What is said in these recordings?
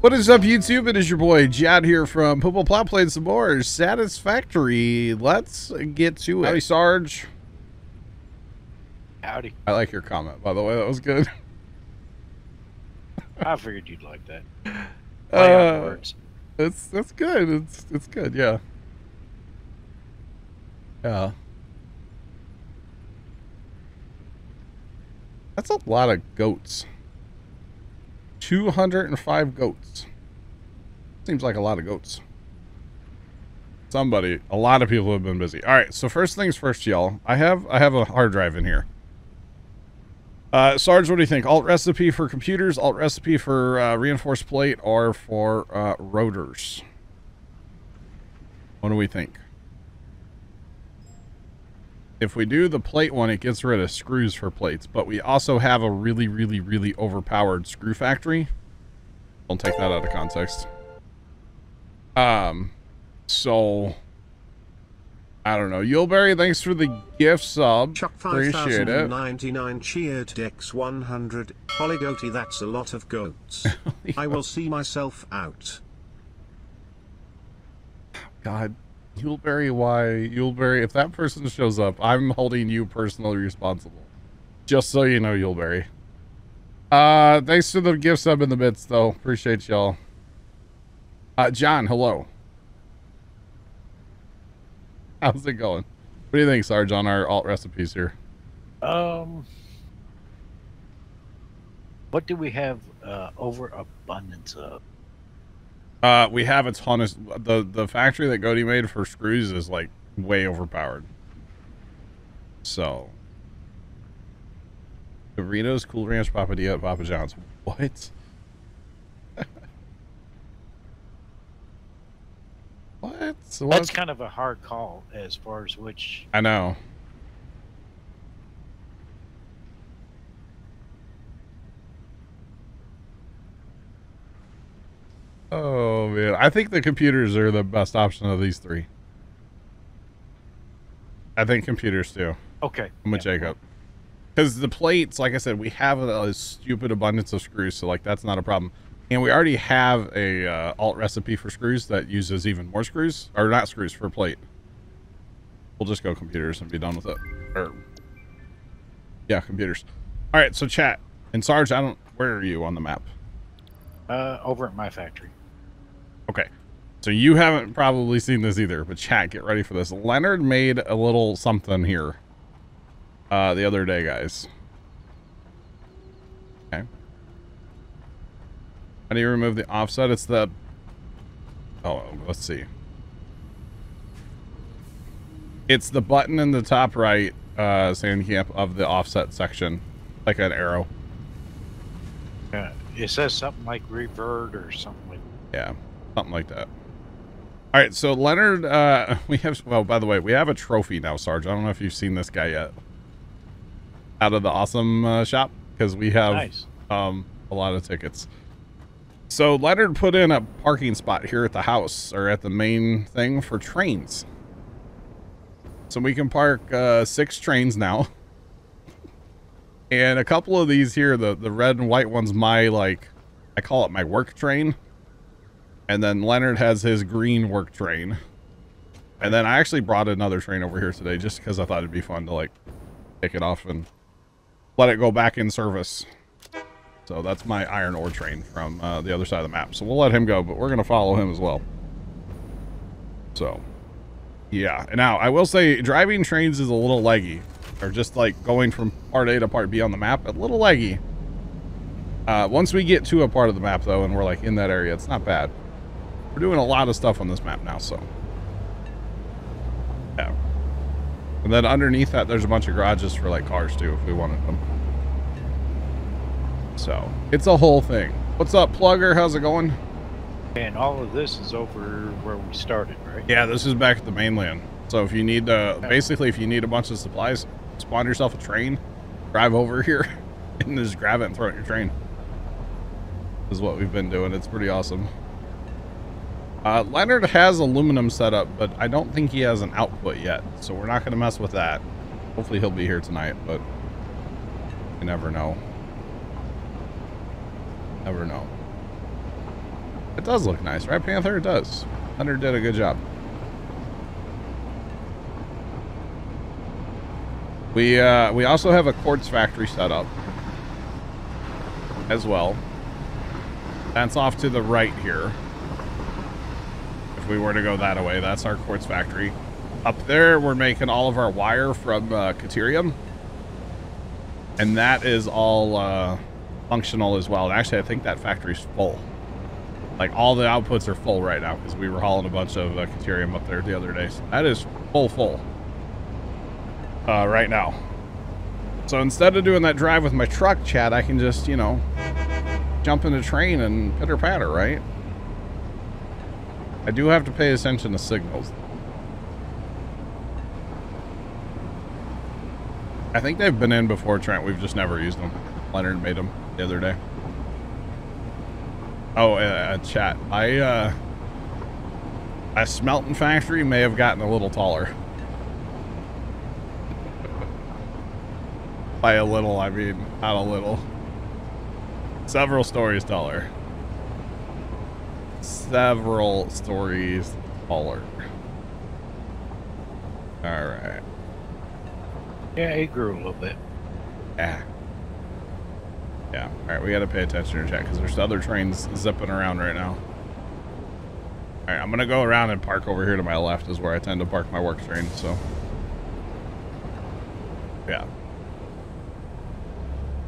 What is up, YouTube? It is your boy Jad here from Purple Plot playing some more Satisfactory. Let's get to it. Howdy, Sarge. Howdy. I like your comment, by the way. That was good. I figured you'd like that. Play Uh, words. It's that's good. It's it's good. Yeah. Yeah. That's a lot of goats. 205 goats. Seems like a lot of goats. Somebody, a lot of people have been busy. All right, so first things first, y'all. I have I have a hard drive in here. Uh, Sarge, what do you think? Alt recipe for computers, alt recipe for uh, reinforced plate, or for uh, rotors? What do we think? If we do the plate one, it gets rid of screws for plates, but we also have a really, really, really overpowered screw factory. Don't take that out of context. Um, so I don't know. Yuleberry, thanks for the gift sub. Chuck Appreciate it. 5099 cheered Dex 100. Polygoty, that's a lot of goats. I will see myself out. God, Yuleberry, why? Yuleberry, if that person shows up, I'm holding you personally responsible. Just so you know, Yuleberry. Uh, thanks for the gift sub in the midst, though. Appreciate y'all. Uh, John, hello. How's it going? What do you think, Sarge, on our alt recipes here? Um, what do we have uh, overabundance of? Uh, we have a ton of the the factory that Godey made for screws is like way overpowered. So, Doritos, Cool Ranch, Papadilla, Papa John's. What? what? That's kind of a hard call as far as which. I know. Oh man, I think the computers are the best option of these three. I think computers too. Okay. I'm with yeah. Jacob. Because the plates, like I said, we have a, a stupid abundance of screws, so like that's not a problem. And we already have a uh, alt recipe for screws that uses even more screws, or not screws for plate. We'll just go computers and be done with it. Or yeah, computers. All right, so chat and Sarge, I don't. Where are you on the map? Uh, over at my factory. Okay. So you haven't probably seen this either, but chat, get ready for this. Leonard made a little something here uh, the other day, guys. Okay. How do you remove the offset? It's the... Oh, let's see. It's the button in the top right, uh, Sandcamp, of the offset section. Like an arrow. Yeah, it says something like revert or something like. Yeah, something like that. All right, so Leonard, uh, we have. Well, by the way, we have a trophy now, Sarge. I don't know if you've seen this guy yet. Out of the awesome uh, shop, because we have Nice. um, a lot of tickets. So Leonard put in a parking spot here at the house or at the main thing for trains. So we can park uh, six trains now. And a couple of these here, the, the red and white one's my, like, I call it my work train. And then Leonard has his green work train. And then I actually brought another train over here today just because I thought it'd be fun to, like, take it off and let it go back in service. So that's my iron ore train from uh, the other side of the map. So we'll let him go, but we're going to follow him as well. So, yeah. And now, I will say driving trains is a little leggy. Or just like going from part A to part B on the map, a little leggy. Uh, once we get to a part of the map, though, and we're like in that area, it's not bad. We're doing a lot of stuff on this map now, so. Yeah. And then underneath that, there's a bunch of garages for like cars too, if we wanted them. So, it's a whole thing. What's up, Plugger? How's it going? And all of this is over where we started, right? Yeah, this is back at the mainland. So if you need, uh, basically, if you need a bunch of supplies, spawn yourself a train, drive over here, and just grab it and throw it in your train. Is what we've been doing. It's pretty awesome. Uh, Leonard has aluminum set up, but I don't think he has an output yet, so we're not going to mess with that. Hopefully he'll be here tonight, but you never know. Never know. It does look nice, right, Panther? It does. Hunter did a good job. We uh, we also have a quartz factory set up as well. That's off to the right here. We were to go that way, that's our quartz factory. Up there, we're making all of our wire from uh, Caterium. And that is all uh, functional as well. And actually, I think that factory's full. Like, all the outputs are full right now because we were hauling a bunch of uh, Caterium up there the other day. So that is full, full uh, right now. So instead of doing that drive with my truck, Chad, I can just, you know, jump in a train and pitter patter, right? I do have to pay attention to signals. I think they've been in before, Trent. We've just never used them. Leonard made them the other day. Oh, uh, chat. I, uh, a smelting factory may have gotten a little taller. By a little, I mean, not a little. Several stories taller. Several stories taller. Alright. Yeah, it grew a little bit. Yeah. Yeah. Alright, we gotta pay attention to check because there's other trains zipping around right now. Alright, I'm gonna go around and park over here to my left is where I tend to park my work train, so. Yeah.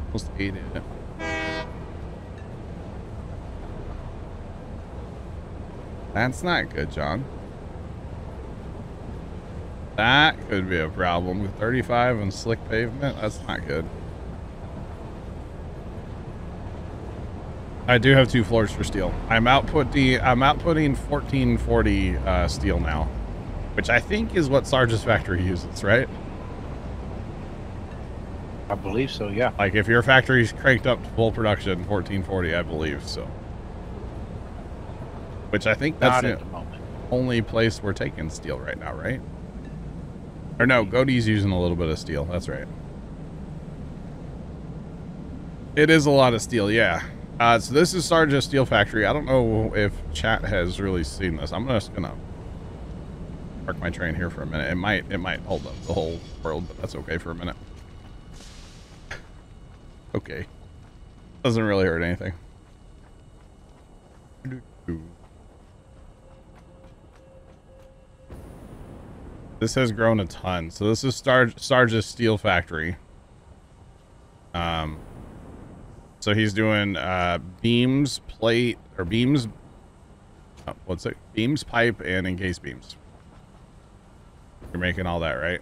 Almost ate it. That's not good, John. That could be a problem with 35 and slick pavement. That's not good. I do have two floors for steel. I'm outputting I'm outputting 1440 uh, steel now, which I think is what Sarge's factory uses, right? I believe so, yeah. Like if your factory's cranked up to full production, 1440, I believe so. Which I think that's the at the moment. only place we're taking steel right now, right? Or no, Godey's using a little bit of steel. That's right. It is a lot of steel, yeah. Uh, so this is Sarge's Steel Factory. I don't know if chat has really seen this. I'm just gonna park my train here for a minute. It might it might hold up the whole world, but that's okay for a minute. Okay. Doesn't really hurt anything. This has grown a ton. So this is Star Sarge's Steel Factory. Um, so he's doing uh, beams, plate, or beams. uh, what's it? Beams, pipe, and encase beams. You're making all that, right?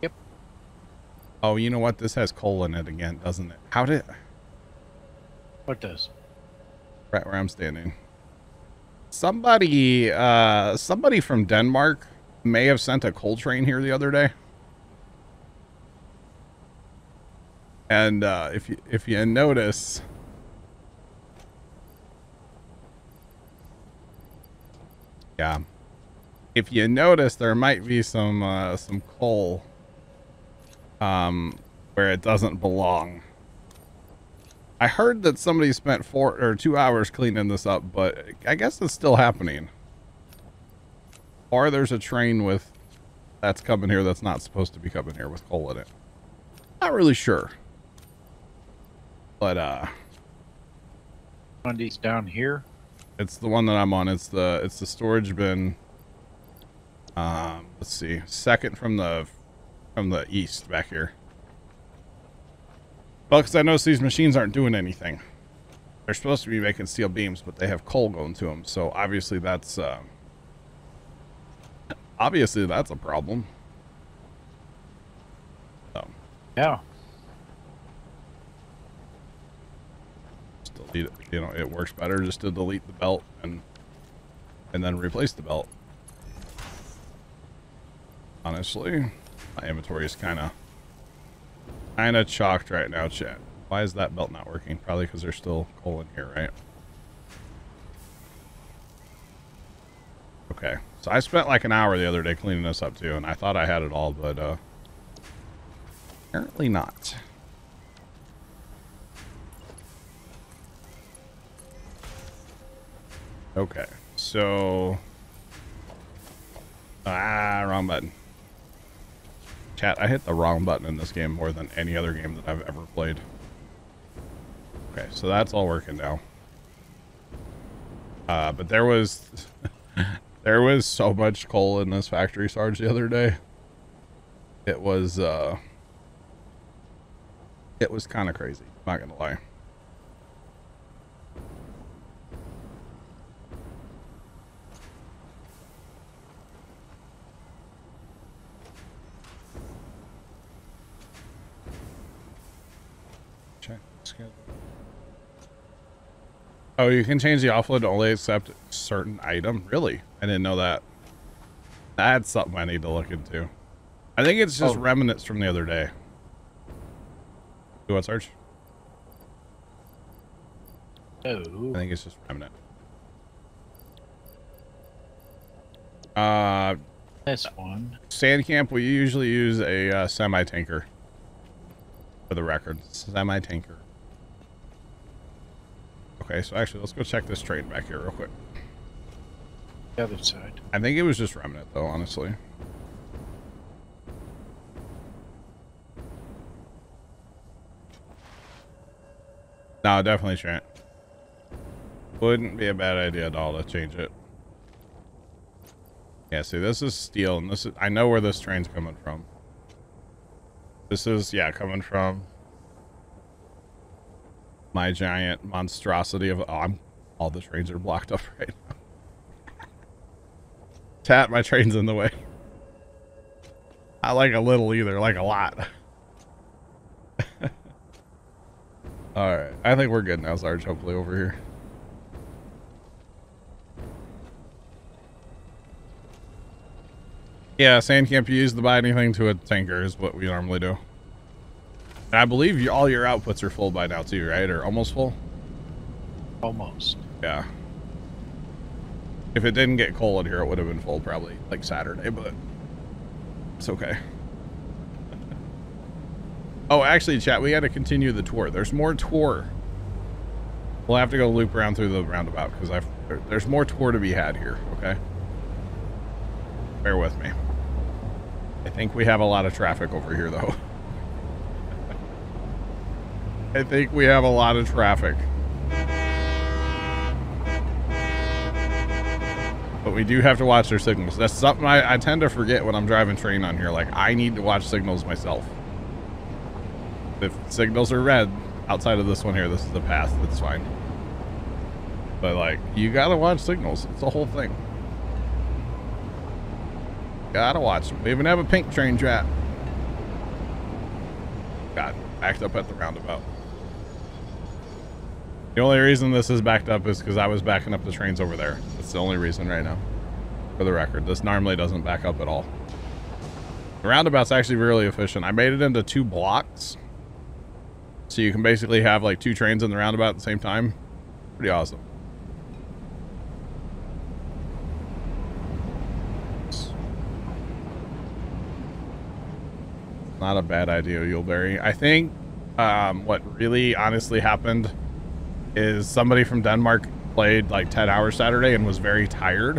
Yep. Oh, you know what? This has coal in it again, doesn't it? How did... What does? Right where I'm standing. Somebody, uh, somebody from Denmark may have sent a coal train here the other day. And uh, if you if you notice, yeah, if you notice, there might be some uh, some coal um, where it doesn't belong. I heard that somebody spent four or two hours cleaning this up, but I guess it's still happening. Or there's a train with that's coming here that's not supposed to be coming here with coal in it. Not really sure. But uh One of these down here. it's the one that I'm on. It's the it's the storage bin. Um let's see. Second from the from the east back here. Well, because I noticed these machines aren't doing anything. They're supposed to be making steel beams, but they have coal going to them. So obviously that's uh, obviously that's a problem. So Yeah. just delete it. You know, it works better just to delete the belt and and then replace the belt. Honestly, my inventory is kind of kind of chalked right now, chat. Why is that belt not working? Probably because there's still coal in here, right? Okay, so I spent like an hour the other day cleaning this up too, and I thought I had it all, but uh, apparently not. Okay, so ah, wrong button. Chat, I hit the wrong button in this game more than any other game that I've ever played. Okay, so that's all working now. Uh, but there was there was so much coal in this factory Sarge the other day. It was uh it was kind of crazy, not gonna lie. Oh, you can change the offload to only accept certain item. Really? I didn't know that. That's something I need to look into. I think it's just Oh. remnants from the other day. Do what search? I Oh, think it's just remnant. Uh, that's one. sand camp. We usually use a uh, semi tanker. For the record, semi tanker. Okay, so actually, let's go check this train back here real quick. The other side. I think it was just remnant, though. Honestly. No, definitely shan't. Wouldn't be a bad idea at all to change it. Yeah, see, this is steel, and this is, I know where this train's coming from. This is, yeah, coming from my giant monstrosity of, oh, I'm, all the trains are blocked up right now. Chat, my train's in the way. I like a little either, like a lot. Alright, I think we're good now, Sarge, hopefully over here. Yeah, sand camp you use to buy anything to a tanker is what we normally do. And I believe you, all your outputs are full by now too, right? Or almost full? Almost. Yeah. If it didn't get cold here, it would have been full probably like Saturday, but it's okay. oh, actually, chat, we got to continue the tour. There's more tour. We'll have to go loop around through the roundabout because I've there, there's more tour to be had here. Okay. Bear with me. I think we have a lot of traffic over here, though. I think we have a lot of traffic. But we do have to watch their signals. That's something I, I tend to forget when I'm driving train on here. Like, I need to watch signals myself. If signals are red outside of this one here, this is the path. That's fine. But, like, you gotta watch signals. It's the whole thing. Gotta watch them. We even have a pink train trap. God, backed up at the roundabout. The only reason this is backed up is because I was backing up the trains over there. That's the only reason right now. For the record, this normally doesn't back up at all. The roundabout's actually really efficient. I made it into two blocks. So you can basically have like two trains in the roundabout at the same time. Pretty awesome. Not a bad idea, Yuleberry. I think um, what really honestly happened is somebody from Denmark played like 10 hours Saturday and was very tired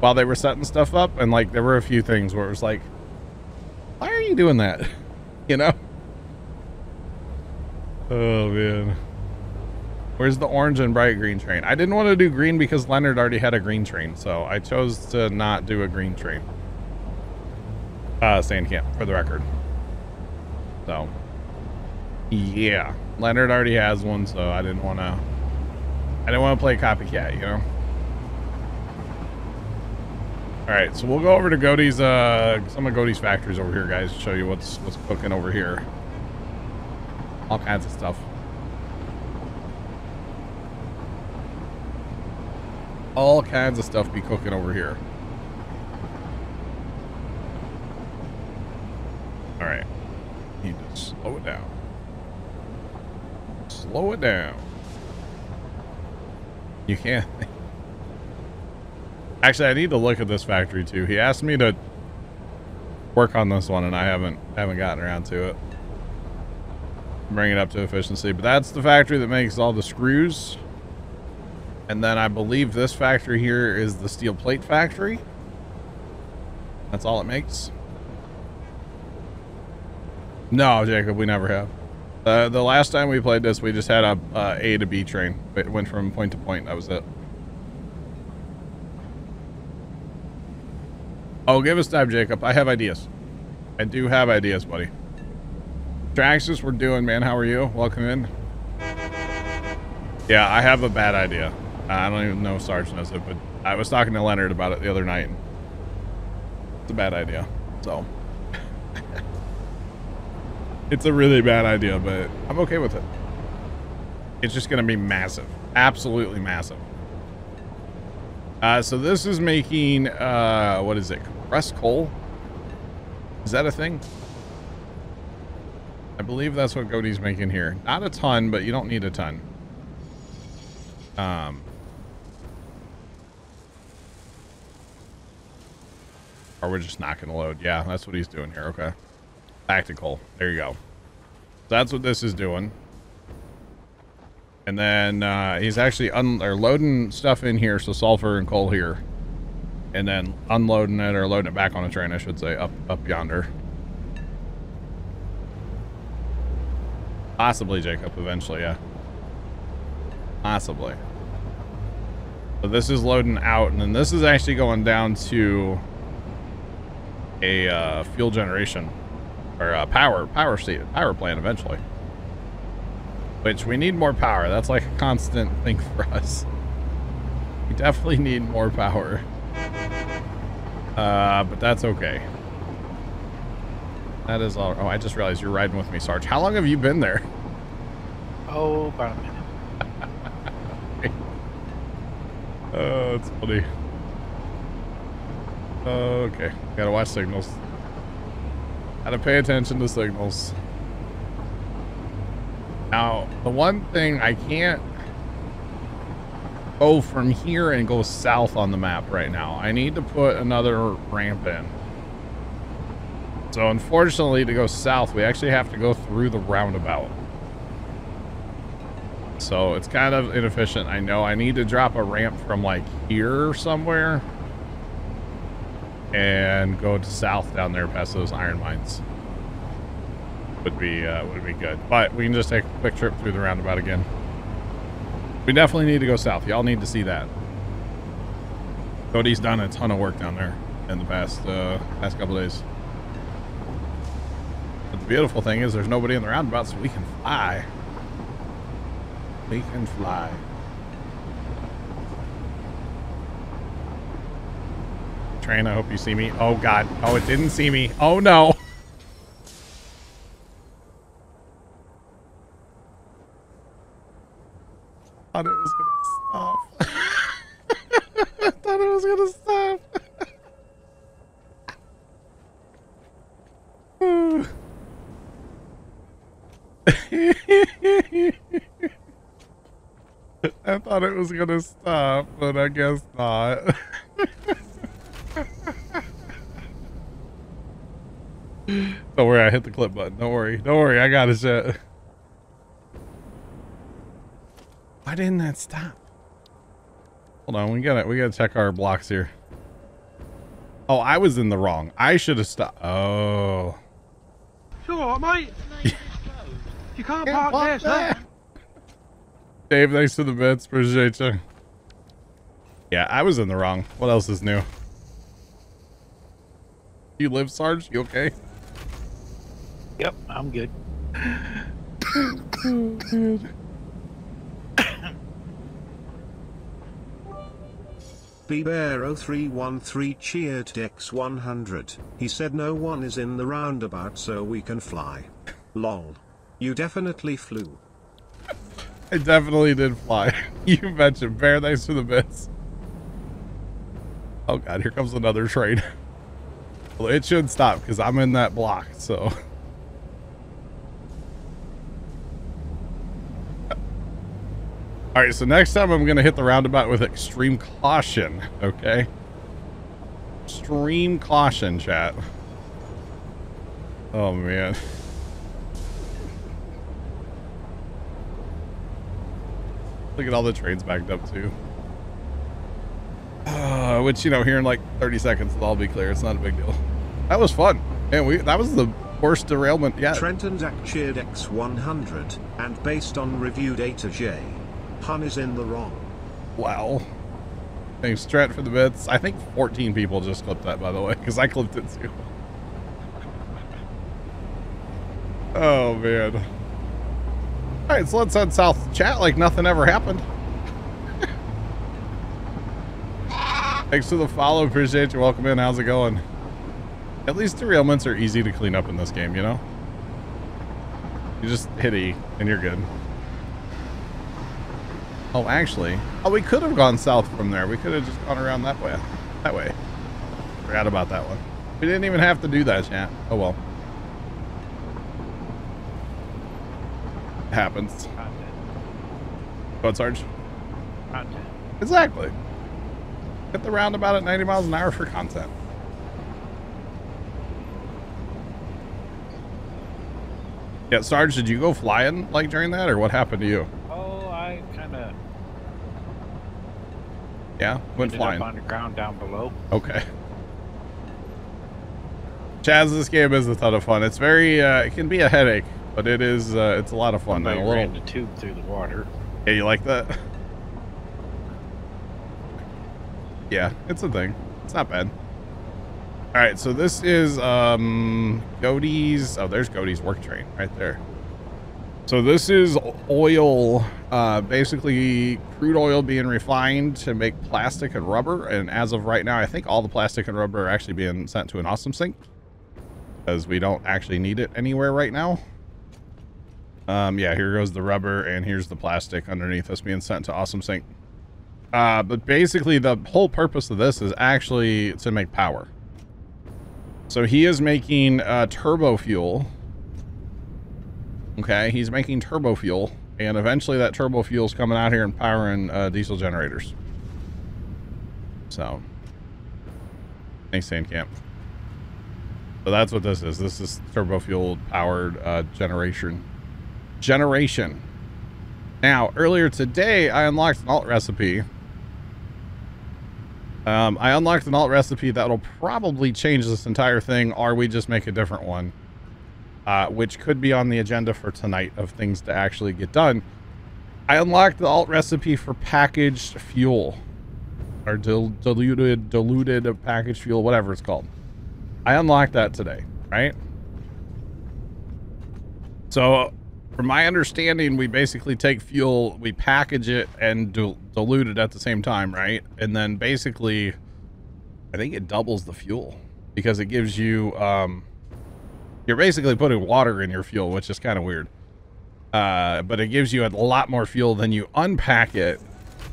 while they were setting stuff up. And like there were a few things where it was like, why are you doing that? You know? Oh man. Where's the orange and bright green train? I didn't want to do green because Leonard already had a green train, so I chose to not do a green train. Uh, sand camp, for the record. So, yeah. Leonard already has one, so I didn't want to... I didn't want to play copycat, you know? Alright, so we'll go over to Godey's, uh, some of Godey's factories over here, guys, show you what's, what's cooking over here. All kinds of stuff. All kinds of stuff be cooking over here. Alright. Need to slow it down. Slow it down. You can't. Actually, I need to look at this factory too. He asked me to work on this one, and I haven't haven't gotten around to it. Bring it up to efficiency, but that's the factory that makes all the screws. And then I believe this factory here is the steel plate factory. That's all it makes. No, Jacob, we never have. Uh, the last time we played this, we just had a uh, A to B train. It went from point to point. That was it. Oh, give us time, Jacob. I have ideas. I do have ideas, buddy. Traxxas, we're doing, man. How are you? Welcome in. Yeah, I have a bad idea. I don't even know if Sarge knows it, but I was talking to Leonard about it the other night. It's a bad idea. So. It's a really bad idea, but I'm okay with it. It's just going to be massive. Absolutely massive. Uh, so this is making, uh, what is it? Compressed coal? Is that a thing? I believe that's what Godey's making here. Not a ton, but you don't need a ton. Um, or we're just not going to load. Yeah, that's what he's doing here. Okay. Tactical. There you go. That's what this is doing. And then uh, he's actually loading stuff in here, so sulfur and coal here. And then unloading it or loading it back on a train, I should say, up up yonder. Possibly, Jacob, eventually, yeah. Possibly. So this is loading out, and then this is actually going down to a uh, fuel generation or a power power state power plant eventually. Which we need more power. That's like a constant thing for us. We definitely need more power. Uh, but that's okay. That is all. Oh, I just realized you're riding with me, Sarge. How long have you been there? Oh, about a minute. Oh, that's funny. Okay, gotta watch signals. Gotta pay attention to signals. Now, the one thing I can't go from here and go south on the map right now. I need to put another ramp in. So unfortunately, to go south, we actually have to go through the roundabout. So it's kind of inefficient. I know I need to drop a ramp from like here somewhere and go to south down there past those iron mines. Would be uh, would be good. But we can just take a quick trip through the roundabout again. We definitely need to go south. Y'all need to see that. Cody's done a ton of work down there in the past uh, past couple days. But the beautiful thing is there's nobody in the roundabout, so we can fly. We can fly. Train, I hope you see me. Oh god. Oh, it didn't see me. Oh no. Thought it was gonna stop. I thought it was gonna stop. I thought it was gonna stop, but I guess not. Don't worry, I hit the clip button. Don't worry. Don't worry, I got it set. Why didn't that stop? Hold on, we gotta we gotta check our blocks here. Oh, I was in the wrong. I should have stopped. Oh. It's alright, mate. you can't park there, sir. Dave, thanks for the bits. Appreciate you. Yeah, I was in the wrong. What else is new? You live, Sarge? You okay? Yep, I'm good. BBear0313 cheered Dex 100. He said no one is in the roundabout so we can fly. Lol. You definitely flew. I definitely did fly. you mentioned bear. Thanks for the bits. Oh god, here comes another train. Well, it should stop because I'm in that block. So. All right, so next time I'm gonna hit the roundabout with extreme caution. Okay. Extreme caution, chat. Oh man. Look at all the trains backed up too. Uh, which you know, here in like 30 seconds, it'll all be clear. It's not a big deal. That was fun, and we that was the worst derailment yet. Trent and Zach cheered X100, and based on review data J, Hun is in the wrong. Wow. Thanks, Trent, for the bits. I think 14 people just clipped that, by the way, because I clipped it too. Oh, man. All right, so let's head south. Chat like nothing ever happened. Thanks for the follow. Appreciate you. Welcome in. How's it going? At least derailments are easy to clean up in this game, you know? You just hit E and you're good. Oh, actually, oh, we could have gone south from there. We could have just gone around that way. That way. Forgot about that one. We didn't even have to do that, chat. Oh, well. It happens. Content. Go ahead, Sarge. Content. Exactly. Hit the roundabout at 90 miles an hour for content. Yeah, Sarge, did you go flying like during that, or what happened to you? Oh, I kind of Yeah, went flying. on the ground down below. Okay. Chaz, this game is a ton of fun. It's very, uh, it can be a headache, but it is, uh, it's a lot of fun. Somebody And a ran the tube through the water. yeah, you like that? Yeah, it's a thing. It's not bad. All right, so this is um Godey's. Oh, there's Godey's work train right there. So this is oil, uh, basically crude oil being refined to make plastic and rubber. And as of right now, I think all the plastic and rubber are actually being sent to an awesome sink because we don't actually need it anywhere right now. Um, yeah, here goes the rubber, and here's the plastic underneath us being sent to awesome sink. Uh, but basically, the whole purpose of this is actually to make power. So he is making uh, turbo fuel. Okay, he's making turbo fuel, and eventually that turbo fuel is coming out here and powering uh, diesel generators. So, thanks, Sandcamp. So that's what this is. This is turbo fuel powered uh, generation. Generation. Now, earlier today, I unlocked an alt recipe. Um, I unlocked an alt recipe that'll probably change this entire thing, or we just make a different one, uh, which could be on the agenda for tonight of things to actually get done. I unlocked the alt recipe for packaged fuel, or dil- diluted, diluted packaged fuel, whatever it's called. I unlocked that today, right? So from my understanding, we basically take fuel, we package it and dil- dilute it at the same time, right? And then basically, I think it doubles the fuel because it gives you, um, you're basically putting water in your fuel, which is kind of weird. Uh, but it gives you a lot more fuel than you unpack it,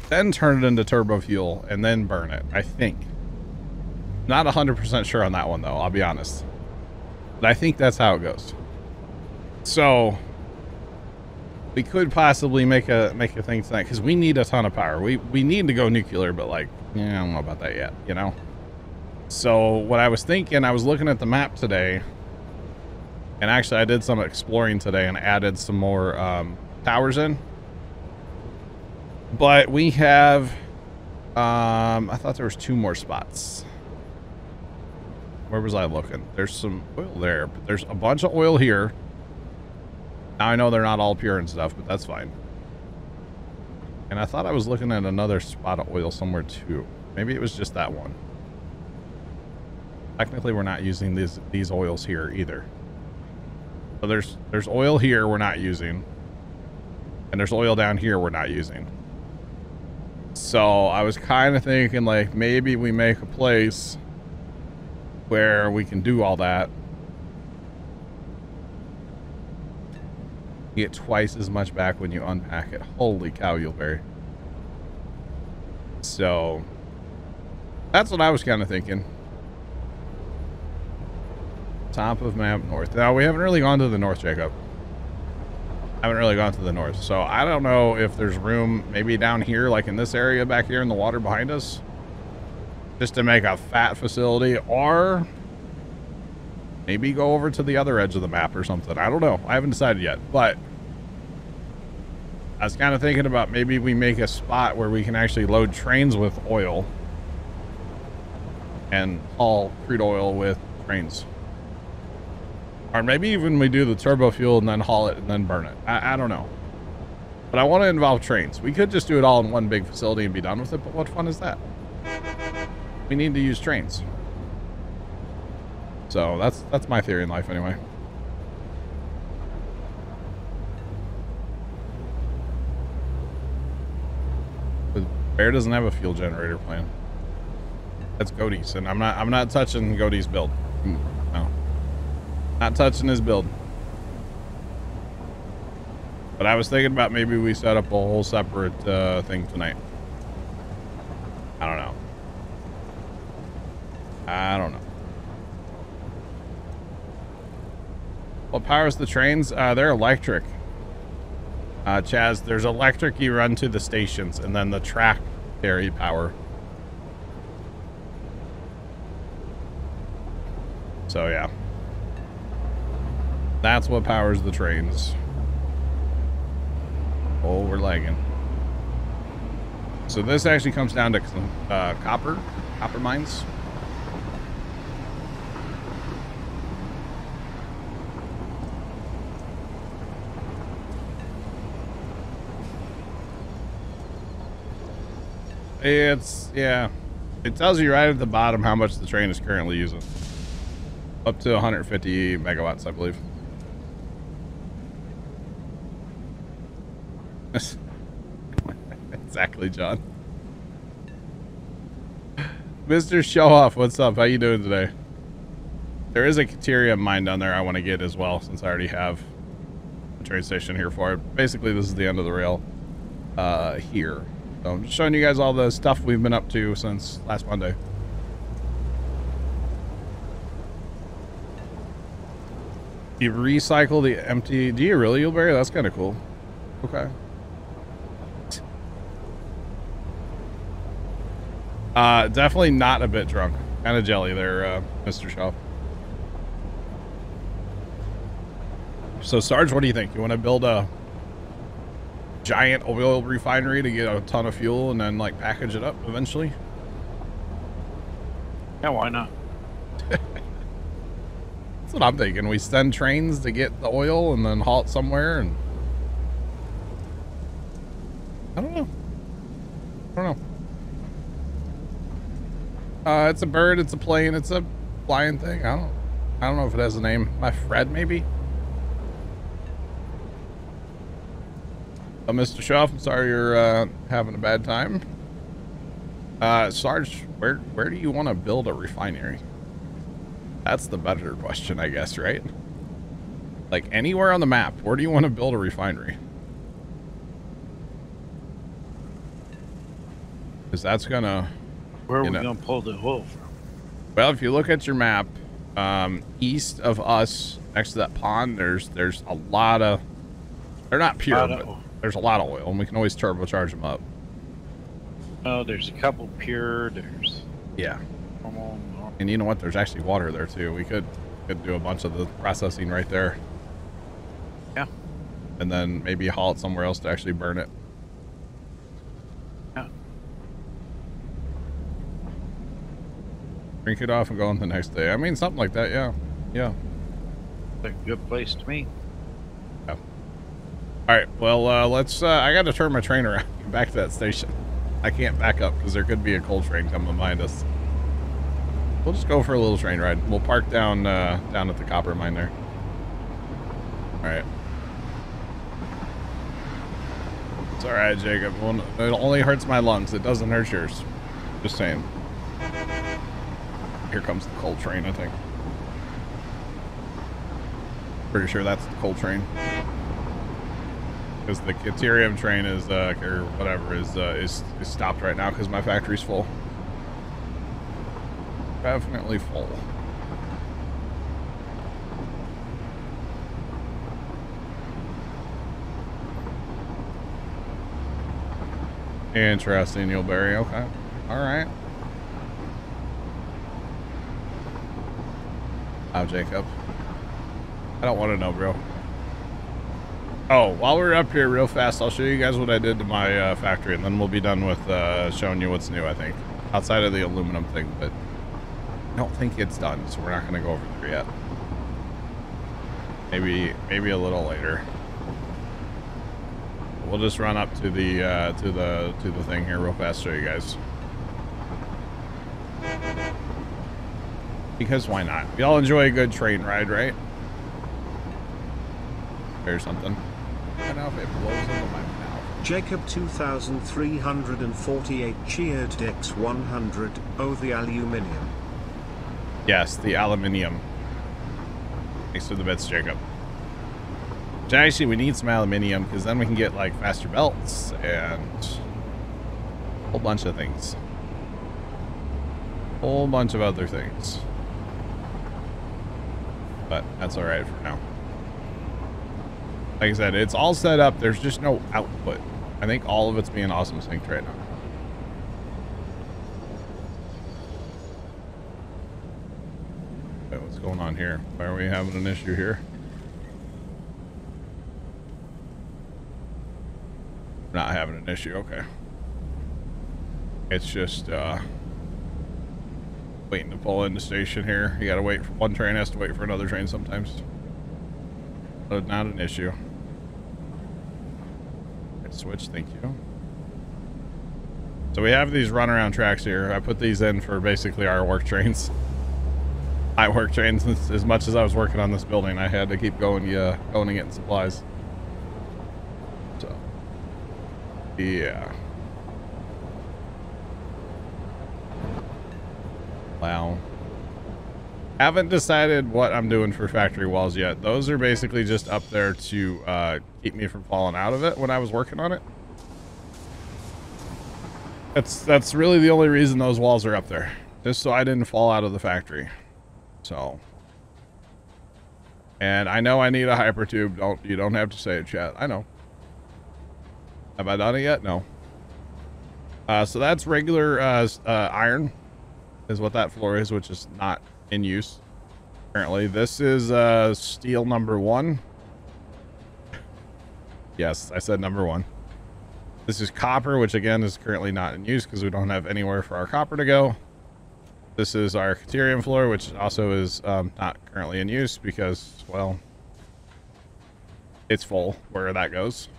then turn it into turbo fuel, and then burn it, I think. Not 100% sure on that one, though, I'll be honest. But I think that's how it goes. So, we could possibly make a make a thing tonight because we need a ton of power. We we need to go nuclear, but like, yeah, I don't know about that yet. You know. So what I was thinking, I was looking at the map today, and actually I did some exploring today and added some more um, towers in. But we have, um, I thought there was two more spots. Where was I looking? There's some oil there, but there's a bunch of oil here. Now I know they're not all pure and stuff, but that's fine. And I thought I was looking at another spot of oil somewhere too. Maybe it was just that one. Technically, we're not using these these oils here either. So there's there's oil here we're not using, and there's oil down here we're not using. So I was kind of thinking like maybe we make a place where we can do all that You get twice as much back when you unpack it. Holy cow, Yulberry. So, that's what I was kind of thinking. Top of map north. Now, we haven't really gone to the north, Jacob. Haven't really gone to the north. So, I don't know if there's room maybe down here, like in this area back here in the water behind us, just to make a fat facility, or maybe go over to the other edge of the map or something. I don't know. I haven't decided yet, but I was kind of thinking about maybe we make a spot where we can actually load trains with oil and haul crude oil with trains. Or maybe even we do the turbo fuel and then haul it and then burn it. I, I don't know. But I want to involve trains. We could just do it all in one big facility and be done with it, but what fun is that? We need to use trains. So that's that's my theory in life anyway. But Bear doesn't have a fuel generator plan. That's Cody's, and I'm not I'm not touching Cody's build. No. Not touching his build. But I was thinking about maybe we set up a whole separate uh, thing tonight. I don't know. I don't know. What powers the trains? Uh, they're electric. Uh, Chaz, there's electric you run to the stations, and then the track carry power. So yeah. That's what powers the trains. Oh, we're lagging. So this actually comes down to uh, copper, copper mines. It's, yeah. It tells you right at the bottom how much the train is currently using. Up to 150 megawatts, I believe. exactly, John. Mr. Showoff, what's up? How you doing today? There is a Caterium mine down there I want to get as well, since I already have a train station here for it. Basically, this is the end of the rail uh, here. So I'm just showing you guys all the stuff we've been up to since last Monday. You recycle the empty... Do you really, Yulberry? That's kind of cool. Okay. Uh, definitely not a bit drunk. Kind of jelly there, uh, Mr. Shaw. So, Sarge, what do you think? You want to build a giant oil refinery to get a ton of fuel and then, like, package it up eventually? Yeah, why not? That's what I'm thinking. We send trains to get the oil and then halt somewhere and... I don't know. I don't know. Uh, it's a bird, it's a plane, it's a flying thing. I don't I don't know if it has a name. My Fred, maybe? Uh, Mr. Schaff, I'm sorry you're uh, having a bad time. Uh, Sarge, where, where do you want to build a refinery? That's the better question, I guess, right? Like, anywhere on the map, where do you want to build a refinery? Because that's gonna... Where are we know. gonna pull the oil from? Well, if you look at your map, um, east of us, next to that pond, there's there's a lot of. They're not pure, but. There's a lot of oil, and we can always turbocharge them up. Oh, there's a couple pure. There's Yeah, and you know what? There's actually water there too. We could could do a bunch of the processing right there, Yeah. and then maybe haul it somewhere else to actually burn it. Yeah. Drink it off and go on the next day. I mean, something like that. Yeah, yeah. A good place to me. All right. Well, uh, let's. Uh, I got to turn my train around. Get back to that station. I can't back up because there could be a coal train coming behind us. We'll just go for a little train ride. We'll park down uh, down at the copper mine there. All right. It's all right, Jacob. It only hurts my lungs. It doesn't hurt yours. Just saying. Here comes the coal train. I think. Pretty sure that's the coal train because the Caterium train is uh, or whatever is uh, is is stopped right now because my factory's full. Definitely full. Interesting, Yulberry. Okay. All right. How, Jacob? I don't want to know, bro. Oh, while we're up here real fast, I'll show you guys what I did to my uh, factory, and then we'll be done with uh, showing you what's new, I think. Outside of the aluminum thing, but I don't think it's done, so we're not going to go over there yet. Maybe, maybe a little later. We'll just run up to the uh, to the to the thing here real fast, show you guys. Because why not? We all enjoy a good train ride, right? Or something. I don't if it blows into my mouth. Jacob 2348 cheered Dex 100. Oh, the aluminium. Yes, the aluminium. Thanks for the bits, Jacob. Which actually, we need some aluminium because then we can get like faster belts and a whole bunch of things. Whole bunch of other things. But that's all right for now. Like I said, it's all set up. There's just no output. I think all of it's being awesome synced right now. Wait, what's going on here? Why are we having an issue here? Not having an issue, okay. It's just, uh, waiting to pull into the station here. You gotta wait for one train has to wait for another train sometimes. But not an issue. Switch, thank you. So we have these runaround tracks here. I put these in for basically our work trains. I work trains as, as much as I was working on this building. I had to keep going, yeah, going and getting supplies. So, yeah. Wow. Haven't decided what I'm doing for factory walls yet. Those are basically just up there to uh, keep me from falling out of it when I was working on it. That's that's really the only reason those walls are up there. Just so I didn't fall out of the factory. So. And I know I need a hypertube. Don't you don't have to say it, chat. I know. Have I done it yet? No. Uh, so that's regular uh, uh, iron is what that floor is, which is not in use currently. This is uh, steel number one. Yes, I said number one. This is copper, which again is currently not in use because we don't have anywhere for our copper to go. This is our Caterium floor, which also is um, not currently in use because, well, it's full where that goes.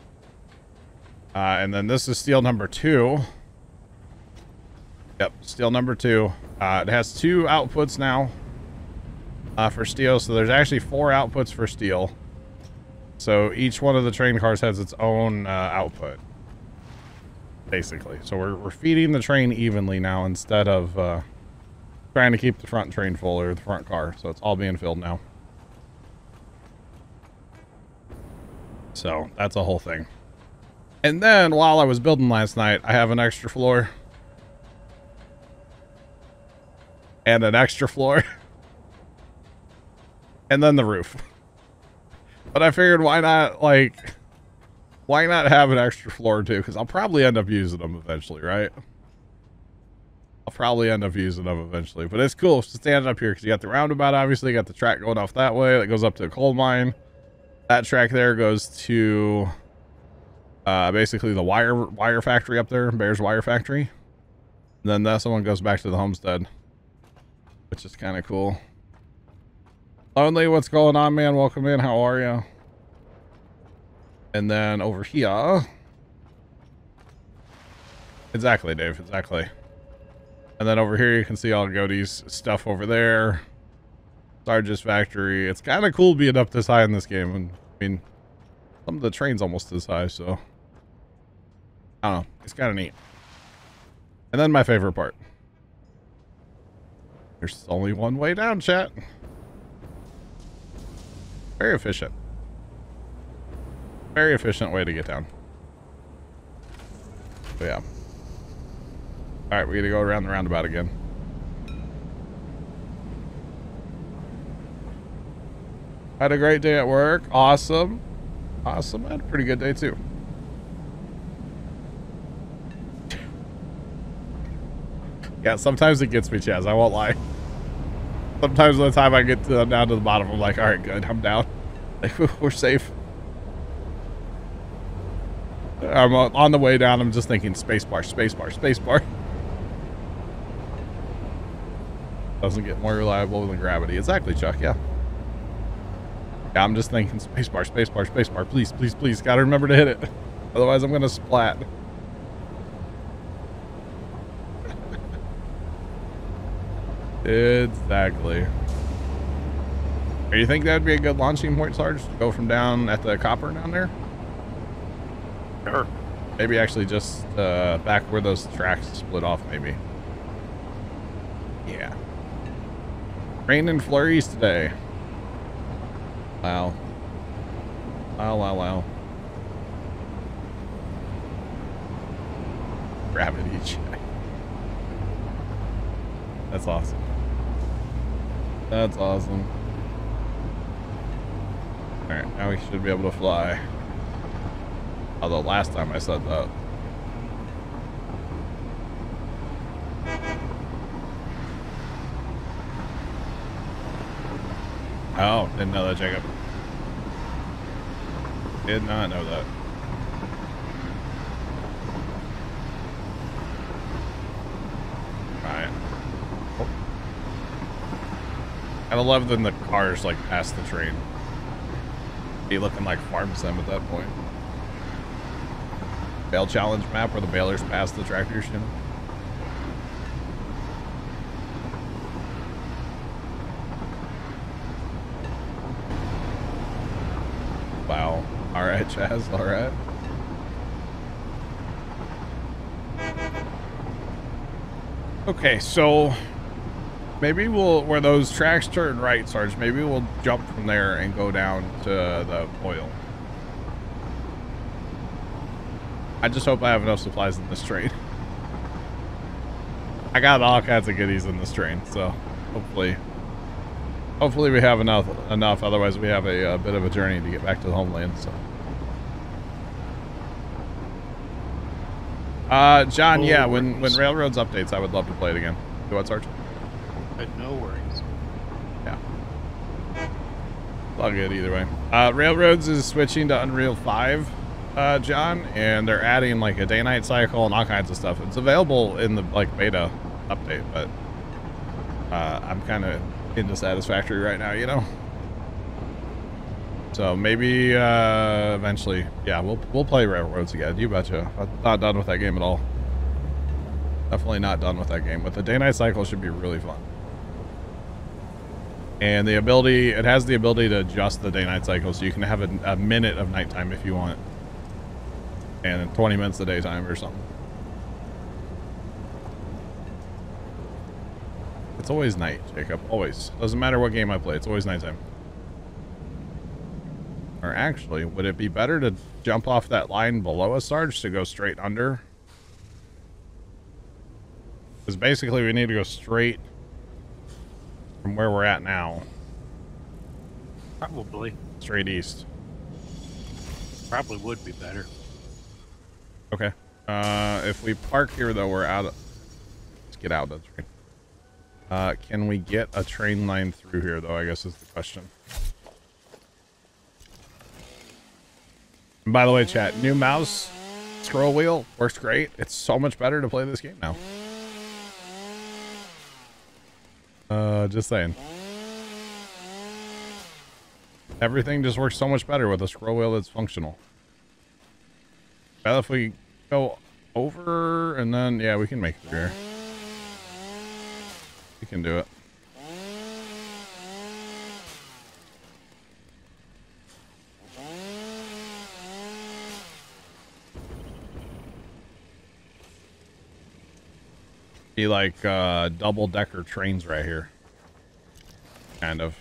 Uh, and then this is steel number two. Yep, steel number two. Uh, it has two outputs now uh, for steel. So there's actually four outputs for steel. So each one of the train cars has its own uh, output, basically. So we're, we're feeding the train evenly now instead of uh, trying to keep the front train full or the front car. So it's all being filled now. So that's a whole thing. And then while I was building last night, I have an extra floor. And an extra floor. and then the roof. But I figured why not, like, why not have an extra floor too? Because I'll probably end up using them eventually, right? I'll probably end up using them eventually. But it's cool to stand up here because you got the roundabout, obviously. You got the track going off that way. That goes up to the coal mine. That track there goes to uh, basically the wire wire factory up there, Bears Wire Factory. And then that one goes back to the homestead, which is kind of cool. Lonely, what's going on, man? Welcome in. How are you? And then over here. Exactly, Dave. Exactly. And then over here, you can see all Godey's stuff over there. Sarge's factory. It's kind of cool being up this high in this game. And I mean, some of the trains almost this high, so. I don't know. It's kind of neat. And then my favorite part. There's only one way down, chat. Very efficient. Very efficient way to get down. But yeah. Alright, we gotta go around the roundabout again. Had a great day at work. Awesome. Awesome. I had a pretty good day too. Yeah, sometimes it gets me, Chaz. I won't lie. Sometimes by the time I get to, down to the bottom, I'm like, all right, good. I'm down. Like, we're safe. I'm on the way down. I'm just thinking spacebar, spacebar, spacebar. Doesn't get more reliable than gravity. Exactly, Chuck. Yeah. Yeah, I'm just thinking spacebar, spacebar, spacebar. Please, please, please. Gotta remember to hit it. Otherwise, I'm gonna splat. Exactly. Do you think that'd be a good launching point, Sarge? To go from down at the copper down there? Sure. Maybe actually just uh, back where those tracks split off, maybe. Yeah. Rain and flurries today. Wow. Wow, wow, wow. Gravity check. That's awesome. That's awesome. Alright, now we should be able to fly. Although last time I said that. Oh, didn't know that, Jacob. Did not know that. Right. Oh. I love when the cars like pass the train. Be looking like farm sim at that point. Bale challenge map where the balers pass the tractors, you? Wow. Alright, Chaz, alright. Okay, so maybe we'll where those tracks turn right, Sarge, maybe we'll jump from there and go down to the oil. I just hope I have enough supplies in this train. I got all kinds of goodies in this train, so hopefully, hopefully we have enough. Enough. Otherwise, we have a, a bit of a journey to get back to the homeland. So, uh, John, yeah, when when railroads updates, I would love to play it again. Do what, Sarge? But no worries. Yeah. It's all good either way. Uh, Railroads is switching to Unreal 5, uh, John, and they're adding like a day-night cycle and all kinds of stuff. It's available in the like beta update, but uh, I'm kind of into Satisfactory right now, you know. So maybe uh, eventually, yeah, we'll we'll play Railroads again. You betcha. I'm not done with that game at all. Definitely not done with that game. But the day-night cycle should be really fun. And the ability, it has the ability to adjust the day-night cycle, so you can have a, a minute of nighttime if you want, and 20 minutes of daytime or something. It's always night, Jacob. Always. Doesn't matter what game I play. It's always nighttime. Or actually, would it be better to jump off that line below us, Sarge, to go straight under? Because basically we need to go straight from where we're at now, Probably. straight east. Probably would be better. Okay. Uh, if we park here, though, we're out of... Let's get out of the train. Uh, can we get a train line through here, though, I guess is the question. And by the way, chat, new mouse scroll wheel works great. It's so much better to play this game now. Uh, just saying. Everything just works so much better with a scroll wheel that's functional. Well, if we go over and then, yeah, we can make it here. We can do it. Be like uh, double decker trains right here. Kind of.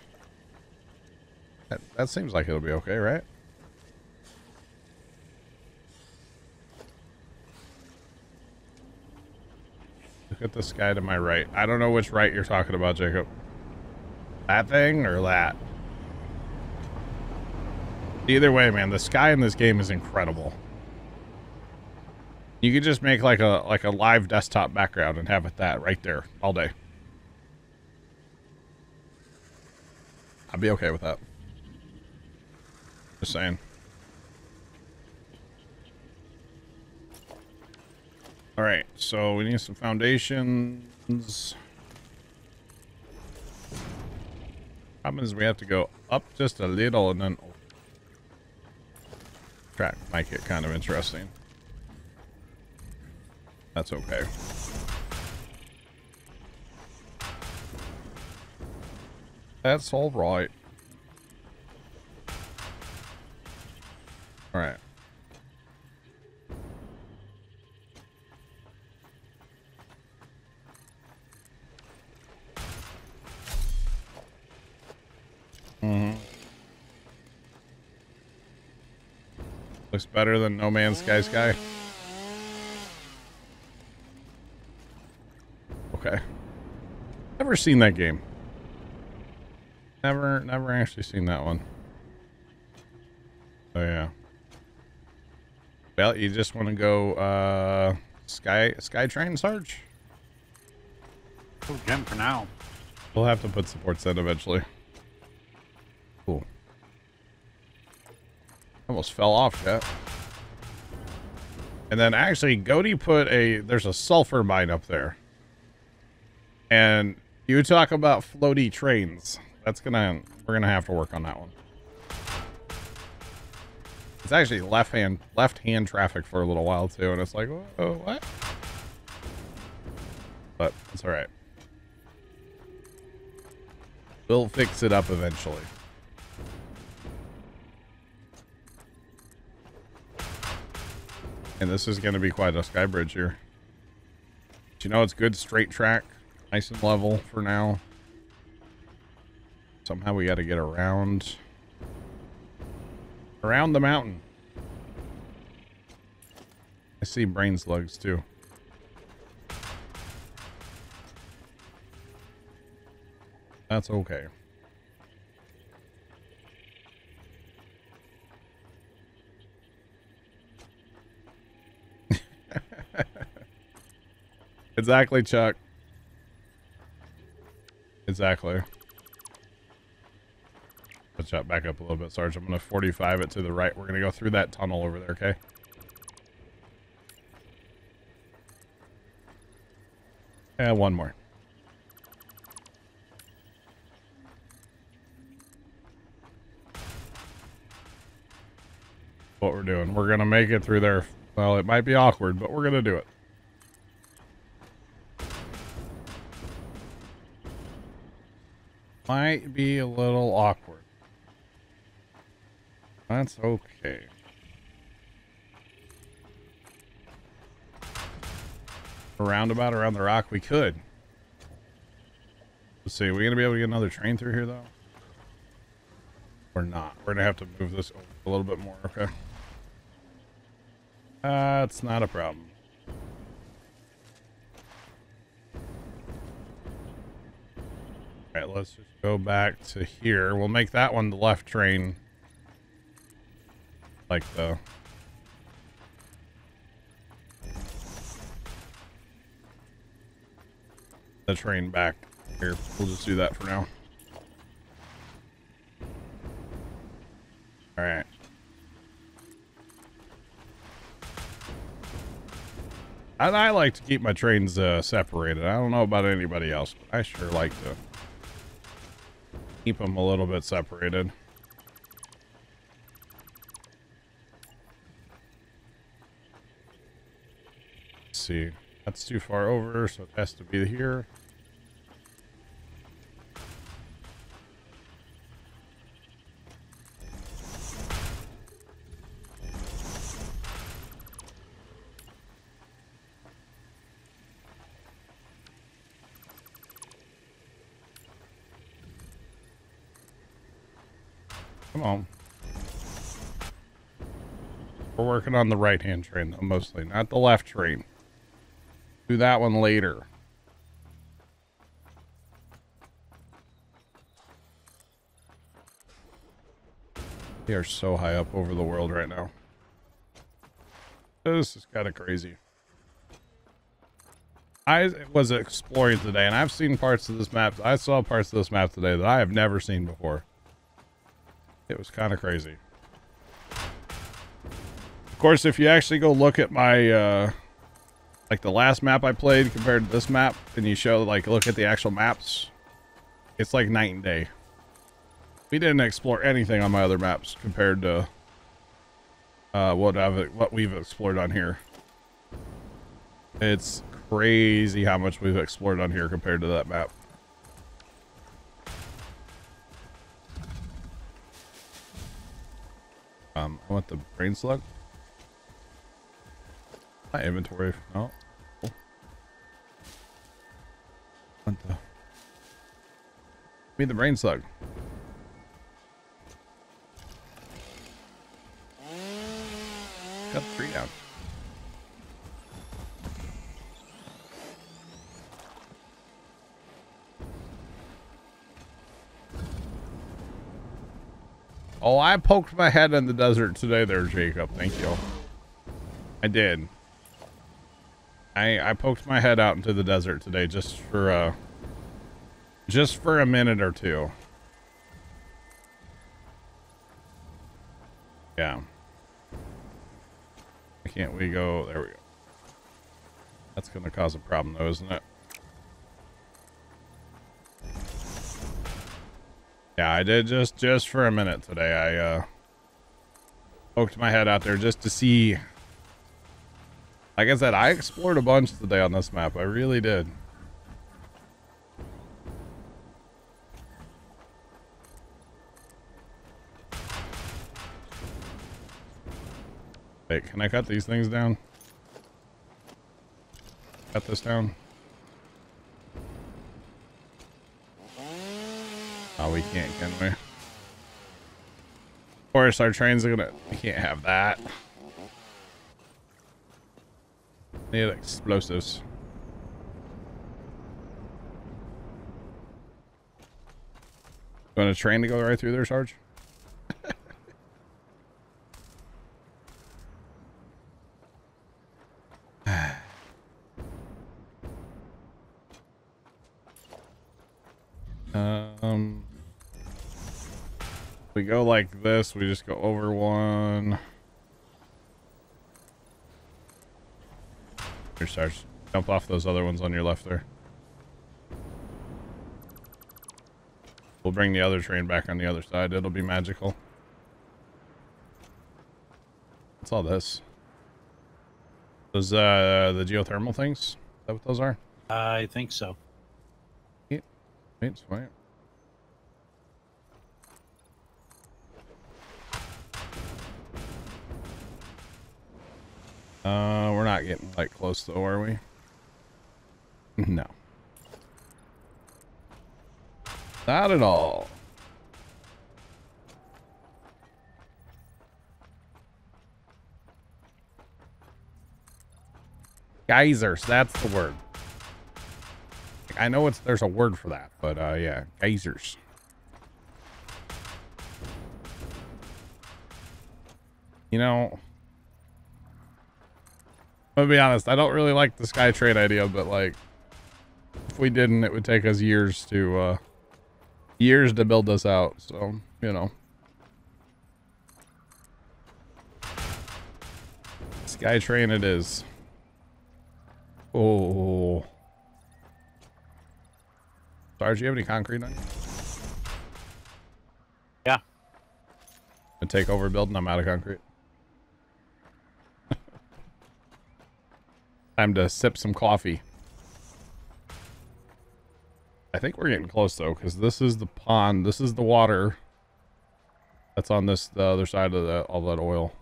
That, that seems like it'll be okay, right? Look at this guy to my right. I don't know which right you're talking about, Jacob. That thing or that? Either way, man, the sky in this game is incredible. You could just make like a like a live desktop background and have it that right there all day. I'd be okay with that. Just saying. All right, so we need some foundations. Problem is we have to go up just a little and then track might get kind of interesting. That's okay. That's all right. All right. Mm-hmm. Looks better than No Man's Sky Sky. Okay. Never seen that game. Never, never actually seen that one. Oh yeah. Well, you just want to go uh Sky sky train, Sarge? Oh, Jim, for now. We'll have to put supports in eventually. Cool. Almost fell off that. And then actually, Goaty put a, there's a sulfur mine up there. And you talk about floaty trains. That's gonna, we're gonna have to work on that one. It's actually left hand, left hand traffic for a little while too. And it's like, oh, what? But it's all right. We'll fix it up eventually. And this is going to be quite a sky bridge here. But you know, it's good straight track. Nice and level for now. Somehow we got to get around. Around the mountain. I see brain slugs too. That's okay. exactly, Chuck. Exactly. Let's shut back up a little bit, Sarge. I'm going to 45 it to the right. We're going to go through that tunnel over there, okay? Yeah, one more. What we're doing. We're going to make it through there. Well, it might be awkward, but we're going to do it. Might be a little awkward. That's okay. A roundabout around the rock, we could. Let's see, are we gonna be able to get another train through here though? Or not? We're gonna have to move this a little bit more, okay? That's not a problem. Alright, let's just go back to here. We'll make that one the left train. Like the... The train back here. We'll just do that for now. Alright. And I like to keep my trains uh, separated. I don't know about anybody else, but I sure like to keep them a little bit separated. Let's see. That's too far over, so it has to be here. Come on. We're working on the right-hand train, though, mostly. Not the left train. Do that one later. They are so high up over the world right now. This is kind of crazy. I was exploring today, and I've seen parts of this map. I saw parts of this map today that I have never seen before. It was kind of crazy. Of course, if you actually go look at my, uh, like the last map I played compared to this map, and you show, like, look at the actual maps, it's like night and day. we didn't explore anything on my other maps compared to uh, what I've what we've explored on here. It's crazy how much we've explored on here compared to that map. Um, I want the brain slug. My inventory. No. Cool. Want the. Give me the brain slug. I poked my head in the desert today there, Jacob. Thank you. I did. I I poked my head out into the desert today just for uh just for a minute or two. Yeah. Can't we go there we go. That's gonna cause a problem though, isn't it? I did just just for a minute today. I uh poked my head out there just to see. Like I said, I explored a bunch today on this map. I really did. Wait, can I cut these things down? Cut this down. We can't, can we? Of course, our trains are gonna... We can't have that. Need explosives. You want a train to go right through there, Sarge? um, we go like this. We just go over one. Here, Sarge. Jump off those other ones on your left there. We'll bring the other train back on the other side. It'll be magical. What's all this? Those, uh, the geothermal things? Is that what those are? I think so. Wait, wait. Uh, we're not getting like close though, are we? No. Not at all. Geysers, that's the word. I know it's there's a word for that, but uh yeah, geysers. You know, I'm gonna be honest, I don't really like the sky trade idea, but like if we didn't, it would take us years to uh years to build this out, so you know. Skytrain it is. Oh. Sarge, do you have any concrete on you? Yeah. And take over building, I'm out of concrete. Time to sip some coffee. I think we're getting close though, because this is the pond. This is the water that's on this the other side of the, all that oil.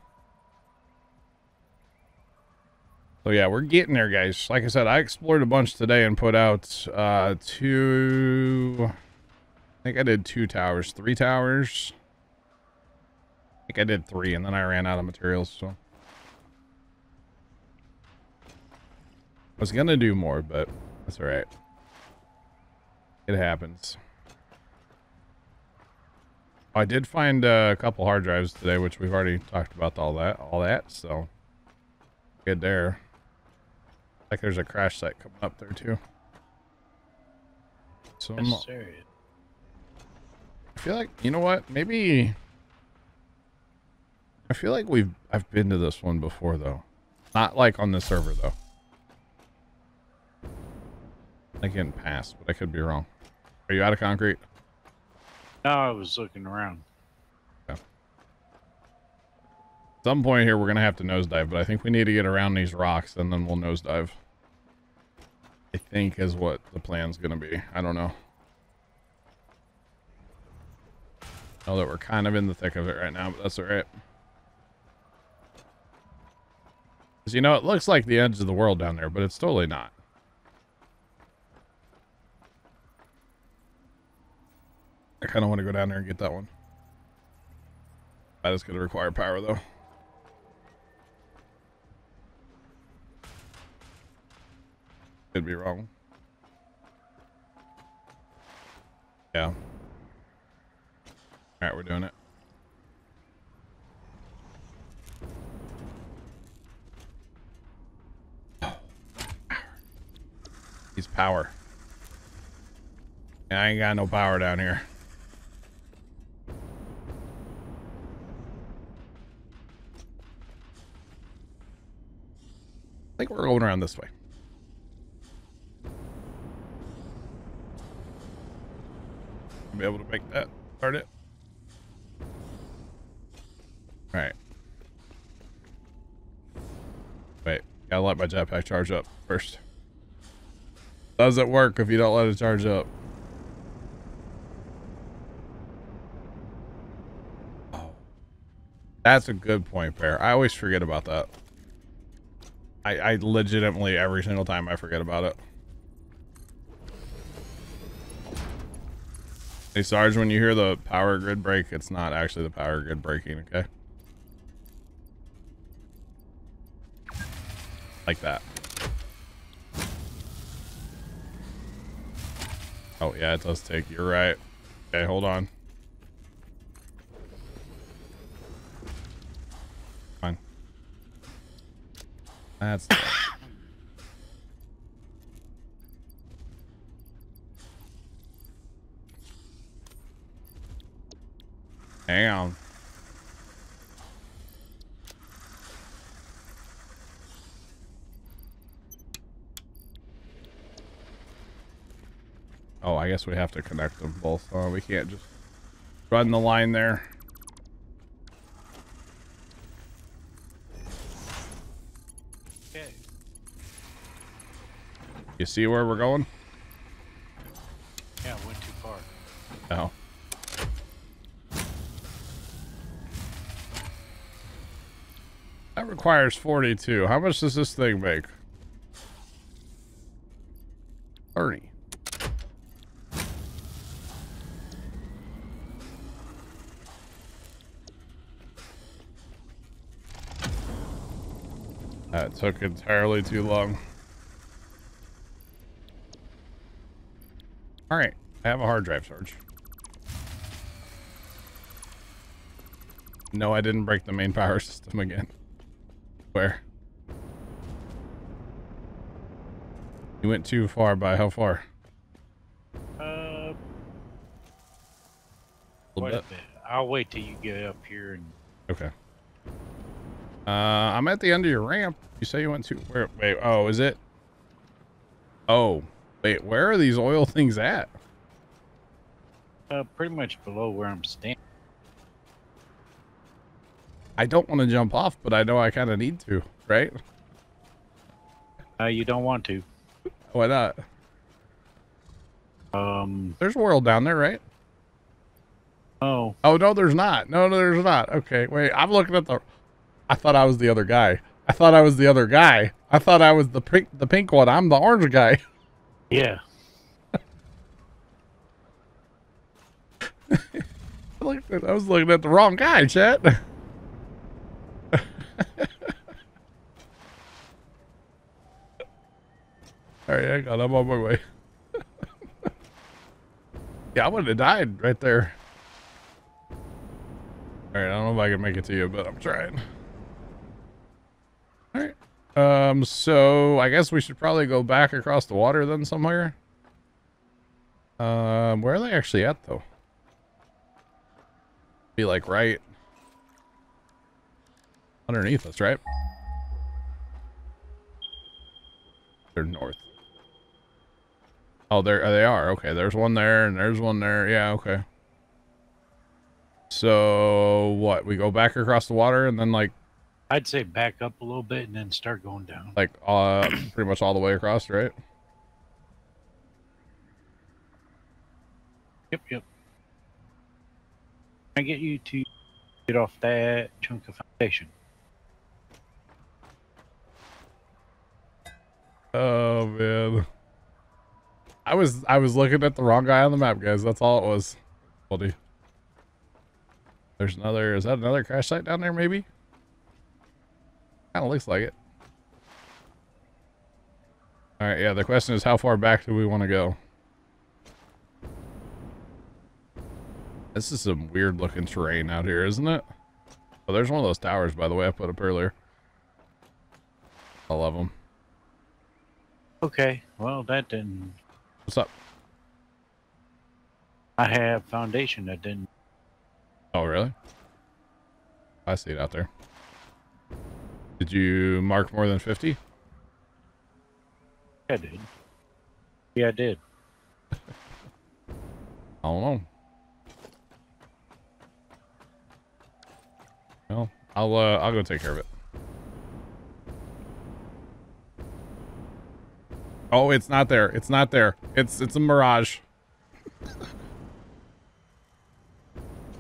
So yeah, we're getting there, guys. Like I said, I explored a bunch today and put out uh, two. I think I did two towers, three towers. I think I did three, and then I ran out of materials. So was gonna do more, but that's all right. It happens. I did find uh, a couple hard drives today, which we've already talked about all that, all that. So good there. Like there's a crash site coming up there too. So I'm. I feel like you know what? Maybe I feel like we've I've been to this one before though. Not like on the server though. Like in past, but I could be wrong. Are you out of concrete? No, I was looking around. some point here, we're going to have to nosedive, but I think we need to get around these rocks and then we'll nosedive. I think is what the plan's going to be. I don't know. Know that we're kind of in the thick of it right now, but that's all right. Because, you know, it looks like the edge of the world down there, but it's totally not. I kind of want to go down there and get that one. That is going to require power, though. Could be wrong. Yeah. Alright, we're doing it. Oh, He's power. And I ain't got no power down here. Think we're going around this way. Be able to make that. Start it. Alright. Wait, gotta let my jetpack charge up first. Doesn't work if you don't let it charge up. Oh. That's a good point, Bear. I always forget about that. I, I legitimately, every single time I forget about it. Hey, Sarge, when you hear the power grid break, it's not actually the power grid breaking, okay? Like that. Oh, yeah, it does take. You're right. Okay, hold on. Fine. That's... On. Oh, I guess we have to connect them both. Oh, we can't just run the line there. Okay. You see where we're going? Yeah, went too far. Oh. That requires 42. How much does this thing make? 30. That took entirely too long. Alright, I have a hard drive charge. No, I didn't break the main power system again. Where? You went too far by how far? Uh, A quite little a bit. I'll wait till you get up here and Okay. Uh, I'm at the end of your ramp. You say you went to where? Wait. Oh, is it? Oh, wait. Where are these oil things at? uh, pretty much below where I'm standing. I don't want to jump off, but I know I kind of need to, right? Uh, you don't want to. Why not? Um, There's a world down there, right? oh, Oh no, there's not. No, no, there's not. Okay, wait. I'm looking at the. I thought I was the other guy. I thought I was the other guy. I thought I was the pink, the pink one. I'm the orange guy. yeah. I I was looking at the wrong guy, chat. All right, hang on. I'm on my way. yeah, I wouldn't have died right there. All right, I don't know if I can make it to you, but I'm trying. All right. Um, so I guess we should probably go back across the water then somewhere. Um, where are they actually at though? Be like right underneath us, right? They're north. Oh, there they are. Okay, there's one there, and there's one there. Yeah, okay. So what? We go back across the water and then like I'd say back up a little bit and then start going down. like uh pretty much all the way across, right? Yep, yep. I get you to get off that chunk of foundation. Oh man. I was I was looking at the wrong guy on the map, guys. That's all it was. Buddy. There's another is that another crash site down there maybe? Kinda looks like it. Alright, yeah, the question is how far back do we want to go? This is some weird looking terrain out here, isn't it? Oh, there's one of those towers, by the way, I put up earlier. I love them. Okay, well, that didn't. What's up? I have foundation that didn't. Oh, really? I see it out there. Did you mark more than 50? Yeah, I did. Yeah, I did. I don't know. Well, I'll uh, I'll go take care of it. Oh, it's not there. It's not there. It's it's a mirage.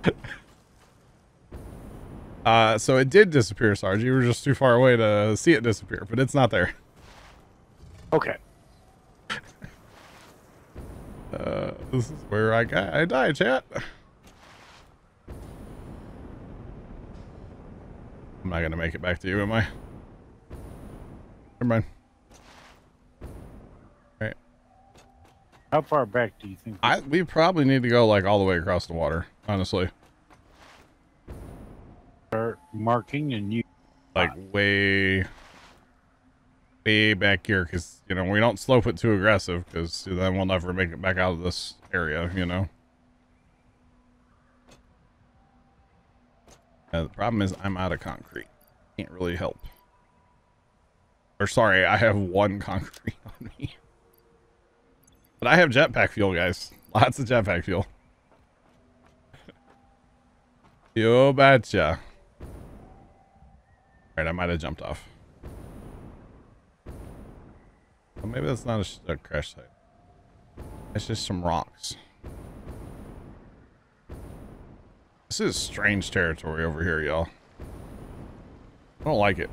uh, so it did disappear, Sarge. You were just too far away to see it disappear, but it's not there. Okay. Uh, this is where I got I died, chat. I'm not gonna make it back to you, am I? Never mind. Alright. How far back do you think? I we probably need to go like all the way across the water, honestly. Start marking and you? Like way way back here because you know we don't slope it too aggressive because then we'll never make it back out of this area, you know. The problem is I'm out of concrete. Can't really help. Or sorry, I have one concrete on me. But I have jetpack fuel, guys. Lots of jetpack fuel. you betcha. Alright, I might have jumped off. Maybe that's not a, a crash site. It's just some rocks. This is strange territory over here, y'all. I don't like it.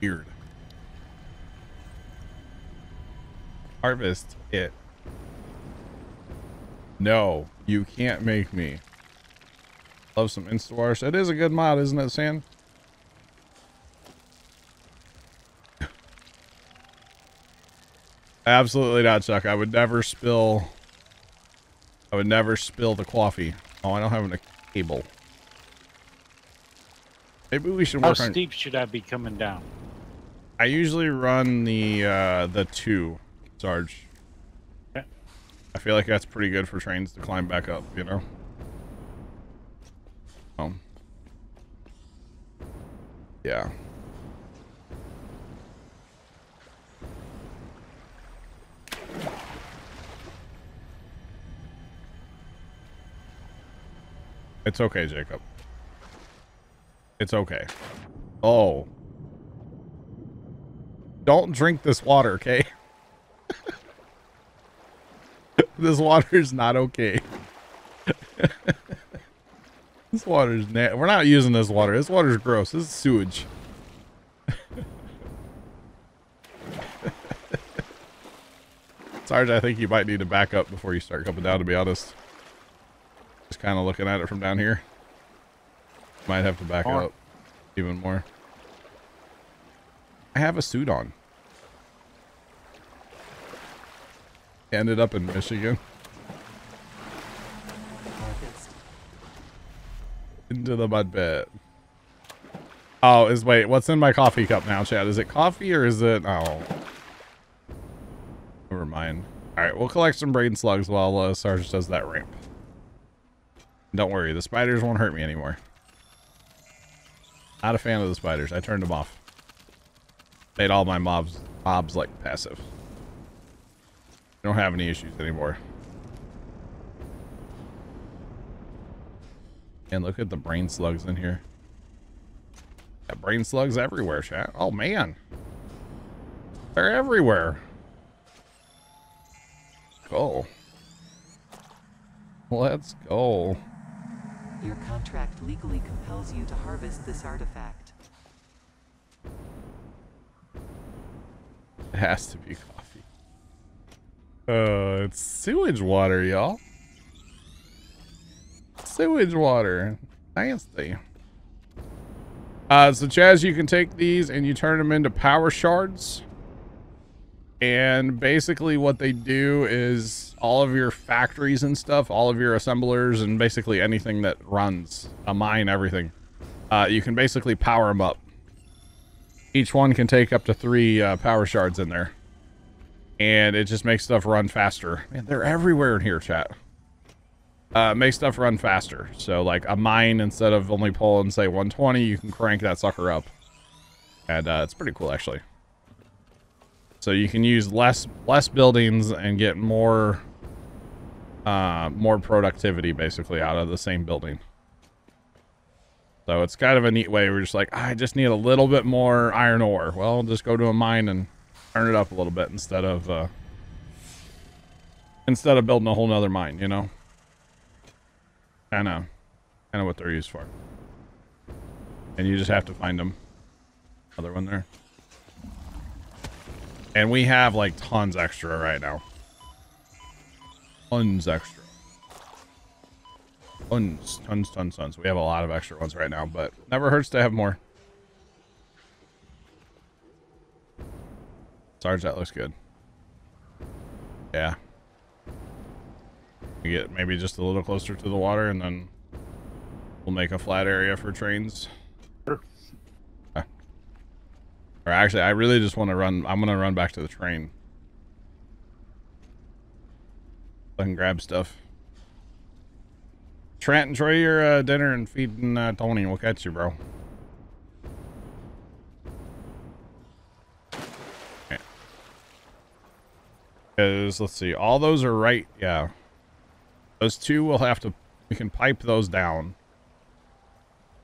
Weird. Harvest it. No, you can't make me. Love some Instawars. It is a good mod, isn't it, Sam? Absolutely not, Chuck. I would never spill. I would never spill the coffee. Oh, I don't have a cable. Maybe we should How work on. steep should I be coming down? I usually run the uh, the two, Sarge. Okay. I feel like that's pretty good for trains to climb back up. You know. Yeah. It's okay, Jacob. It's okay. Oh. Don't drink this water, okay? this water is not okay. this water is na- We're not using this water. This water is gross. This is sewage. Sarge, I think you might need to back up before you start coming down, to be honest. Just kind of looking at it from down here. Might have to back up even more. I have a suit on. Ended up in Michigan. Into the mud pit. Oh, is wait, what's in my coffee cup now, Chad? Is it coffee or is it? Oh, never mind. All right, we'll collect some brain slugs while uh, Sarge does that ramp. Don't worry, the spiders won't hurt me anymore. Not a fan of the spiders. I turned them off. Made all my mobs mobs like passive. I don't have any issues anymore. And look at the brain slugs in here. Got brain slugs everywhere, chat. Oh man. They're everywhere. Go. Let's go. Your contract legally compels you to harvest this artifact. It has to be coffee. Uh, it's sewage water, y'all. Sewage water. Nasty. Uh, so Chaz, you can take these and you turn them into power shards. And basically what they do is all of your factories and stuff, all of your assemblers and basically anything that runs, a mine, everything. Uh, you can basically power them up. Each one can take up to three uh, power shards in there. And it just makes stuff run faster. Man, they're everywhere in here, chat. Uh, makes stuff run faster. So, like, a mine, instead of only pulling, say, 120, you can crank that sucker up. And uh, it's pretty cool, actually. So you can use less less buildings and get more uh, more productivity, basically, out of the same building. So it's kind of a neat way. We're just like, I just need a little bit more iron ore. Well, just go to a mine and turn it up a little bit instead of uh, instead of building a whole nother mine. You know, kind of kind of what they're used for. And you just have to find them. Another one there. And we have like tons extra right now. Tons extra. Tons, tons, tons, tons. We have a lot of extra ones right now, but never hurts to have more. Sarge, that looks good. Yeah. We get maybe just a little closer to the water and then we'll make a flat area for trains. Sure. Okay. Or actually, I really just want to run. I'm going to run back to the train. I can grab stuff. Trent, enjoy your uh, dinner and feeding uh, Tony. We'll catch you, bro. Because, let's see, all those are right, yeah. Those two will have to, we can pipe those down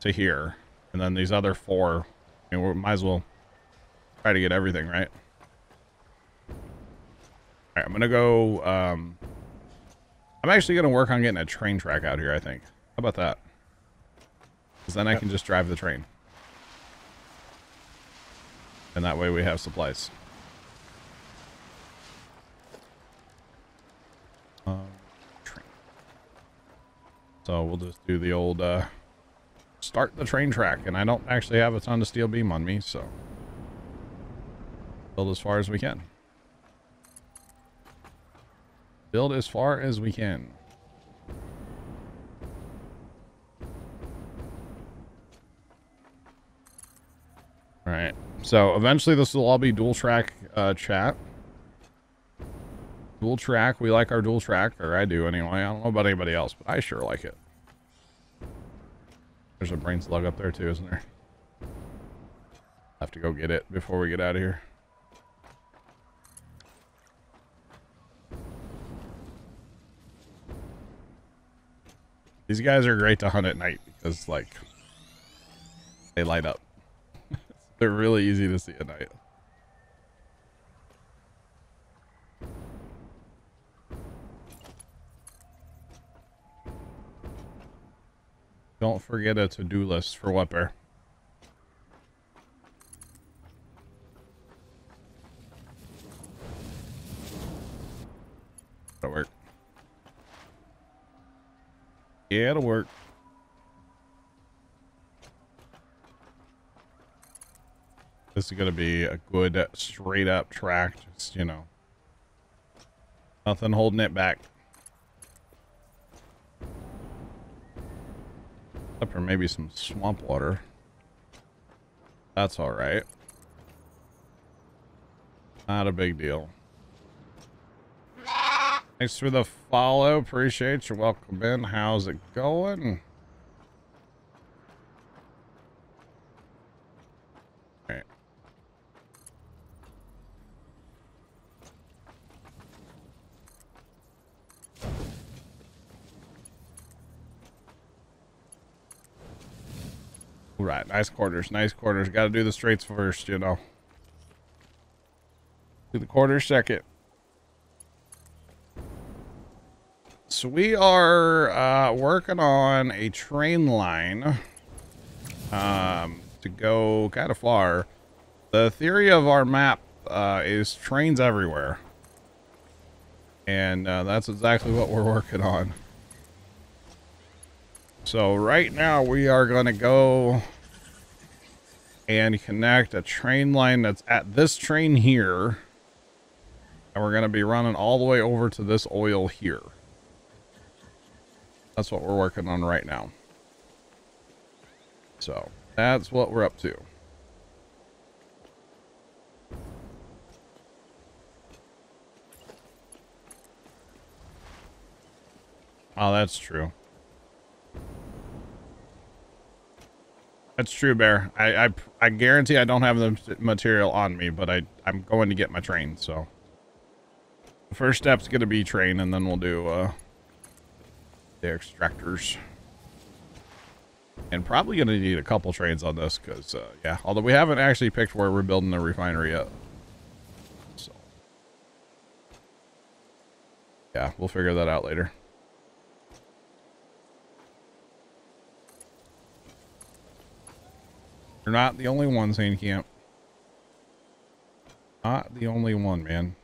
to here. And then these other four, I mean, we might as well try to get everything, right? All right, I'm going to go, um, I'm actually going to work on getting a train track out here, I think. How about that? Because then I can just drive the train. And that way we have supplies. Um. So we'll just do the old, uh, start the train track. And I don't actually have a ton of steel beam on me, so build as far as we can. Build as far as we can. Alright, so eventually this will all be dual track uh, chat. Dual track, we like our dual track, or I do anyway. I don't know about anybody else, but I sure like it. There's a brain slug up there too, isn't there? have to go get it before we get out of here. These guys are great to hunt at night because, like, they light up. They're really easy to see at night. Don't forget a to-do list for bear? That'll work. Yeah, it'll work. This is going to be a good straight up track. Just, you know, nothing holding it back. Except for maybe some swamp water. That's all right. Not a big deal. Thanks for the follow. Appreciate you. Welcome in. How's it going? Nice quarters, nice quarters. Got to do the straights first, you know. Do the quarters second. So we are uh, working on a train line um, to go kind of far. The theory of our map uh, is trains everywhere. And uh, that's exactly what we're working on. So right now we are going to go and connect a train line that's at this train here. And we're going to be running all the way over to this oil here. That's what we're working on right now. So that's what we're up to. Oh, that's true. That's true, Bear. I, I, I guarantee I don't have the material on me, but I, I'm going to get my train, so. The first step's going to be train, and then we'll do, uh, the extractors. And probably going to need a couple trains on this, because, uh, yeah. Although we haven't actually picked where we're building the refinery yet. So. Yeah, we'll figure that out later. You're not the only one, Sane Camp. Not the only one, man.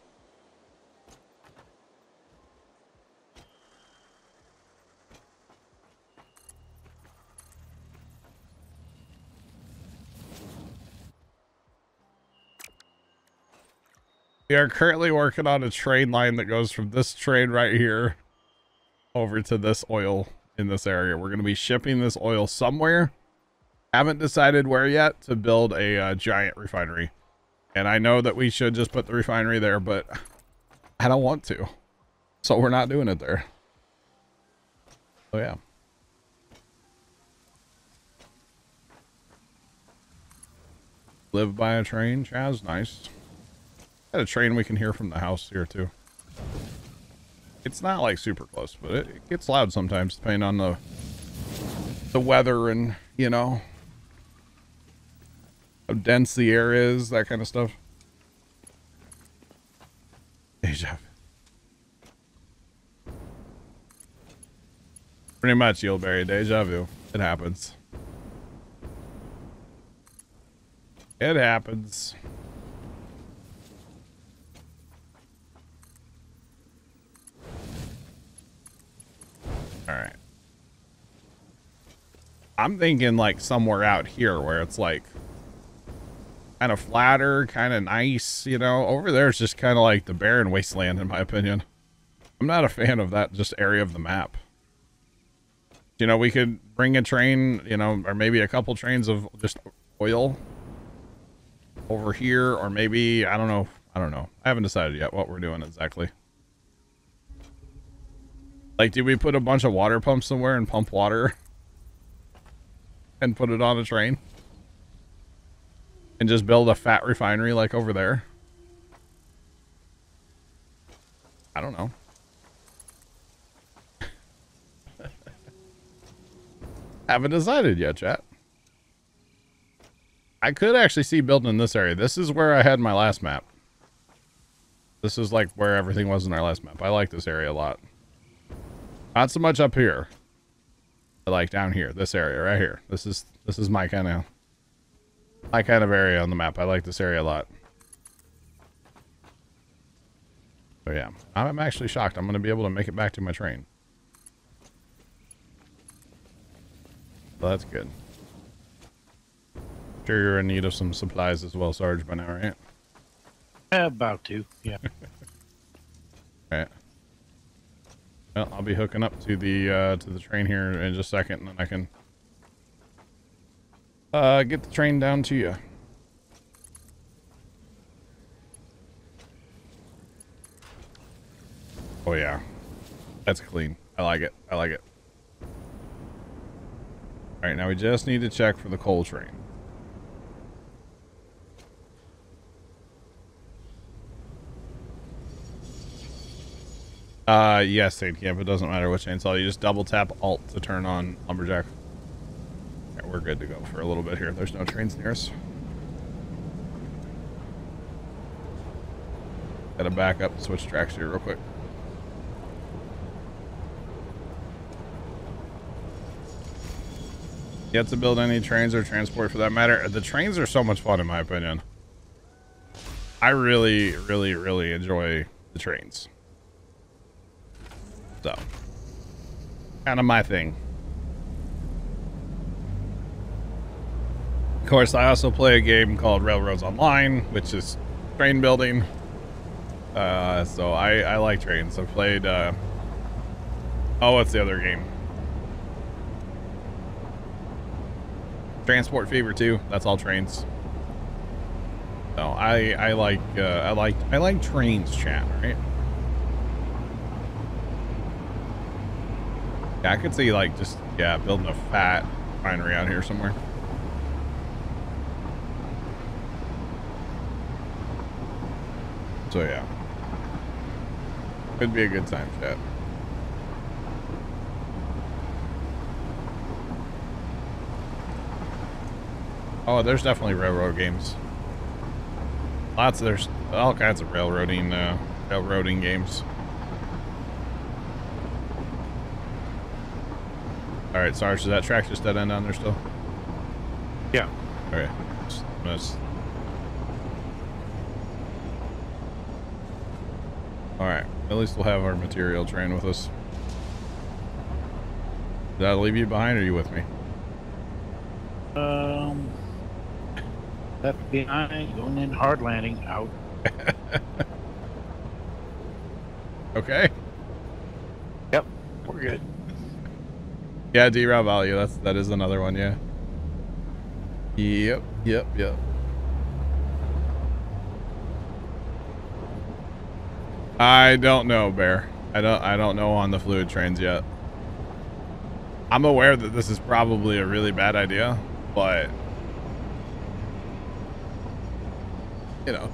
We are currently working on a train line that goes from this train right here over to this oil in this area. We're going to be shipping this oil somewhere haven't decided where yet to build a uh, giant refinery. And I know that we should just put the refinery there, but I don't want to. So we're not doing it there. Oh, yeah. Live by a train, Chaz. Nice. Got a train we can hear from the house here, too. It's not, like, super close, but it, it gets loud sometimes, depending on the the weather and, you know, how dense the air is, that kind of stuff. Deja Pretty much, Yieldberry. Deja vu. It happens. It happens. All right. I'm thinking like somewhere out here where it's like kind of flatter, kind of nice, you know. Over there it's just kind of like the barren wasteland, in my opinion. I'm not a fan of that just area of the map. You know, we could bring a train, you know, or maybe a couple trains of just oil over here, or maybe, I don't know. I don't know. I haven't decided yet what we're doing exactly. Like, did we put a bunch of water pumps somewhere and pump water and put it on a train? And just build a fat refinery like over there? I don't know. Haven't decided yet, chat. I could actually see building in this area. This is where I had my last map. This is like where everything was in our last map. I like this area a lot. Not so much up here. I like down here, this area right here. This is this is my kind of my kind of area on the map. I like this area a lot. So yeah, I'm actually shocked. I'm going to be able to make it back to my train. So that's good. Sure you're in need of some supplies as well, Sarge, by now, right? about to, yeah. Alright. Well, I'll be hooking up to the uh, to the train here in just a second, and then I can uh, get the train down to you. Oh yeah, that's clean. I like it. I like it. All right, now we just need to check for the coal train. Uh, yes, Saint Camp. It doesn't matter what chainsaw. You just double tap Alt to turn on Lumberjack. We're good to go for a little bit here. There's no trains near us. Gotta back up and switch tracks here real quick. Yet to build any trains or transport for that matter. The trains are so much fun in my opinion. I really, really, really enjoy the trains. So, kind of my thing. Course, I also play a game called Railroads Online, which is train building. Uh, so I, I like trains. I've played, uh, oh, what's the other game? Transport Fever 2. That's all trains. So I, I like, uh, I like, I like trains chat, right? Yeah, I could see like just, yeah, building a fat refinery out here somewhere. So yeah. Could be a good time, chat. Oh, there's definitely railroad games. Lots of there's all kinds of railroading uh, railroading games. All right, Sarge, is that track just dead end on there still? Yeah. Okay. Just- just- All right. At least we'll have our material train with us. Did I leave you behind, or are you with me? Um, left behind, going in hard landing, out. Okay. Yep, we're good. Yeah, derail value. That's that is another one. Yeah. Yep. Yep. Yep. I don't know, Bear. I don't. I don't know on the fluid trains yet. I'm aware that this is probably a really bad idea, but you know,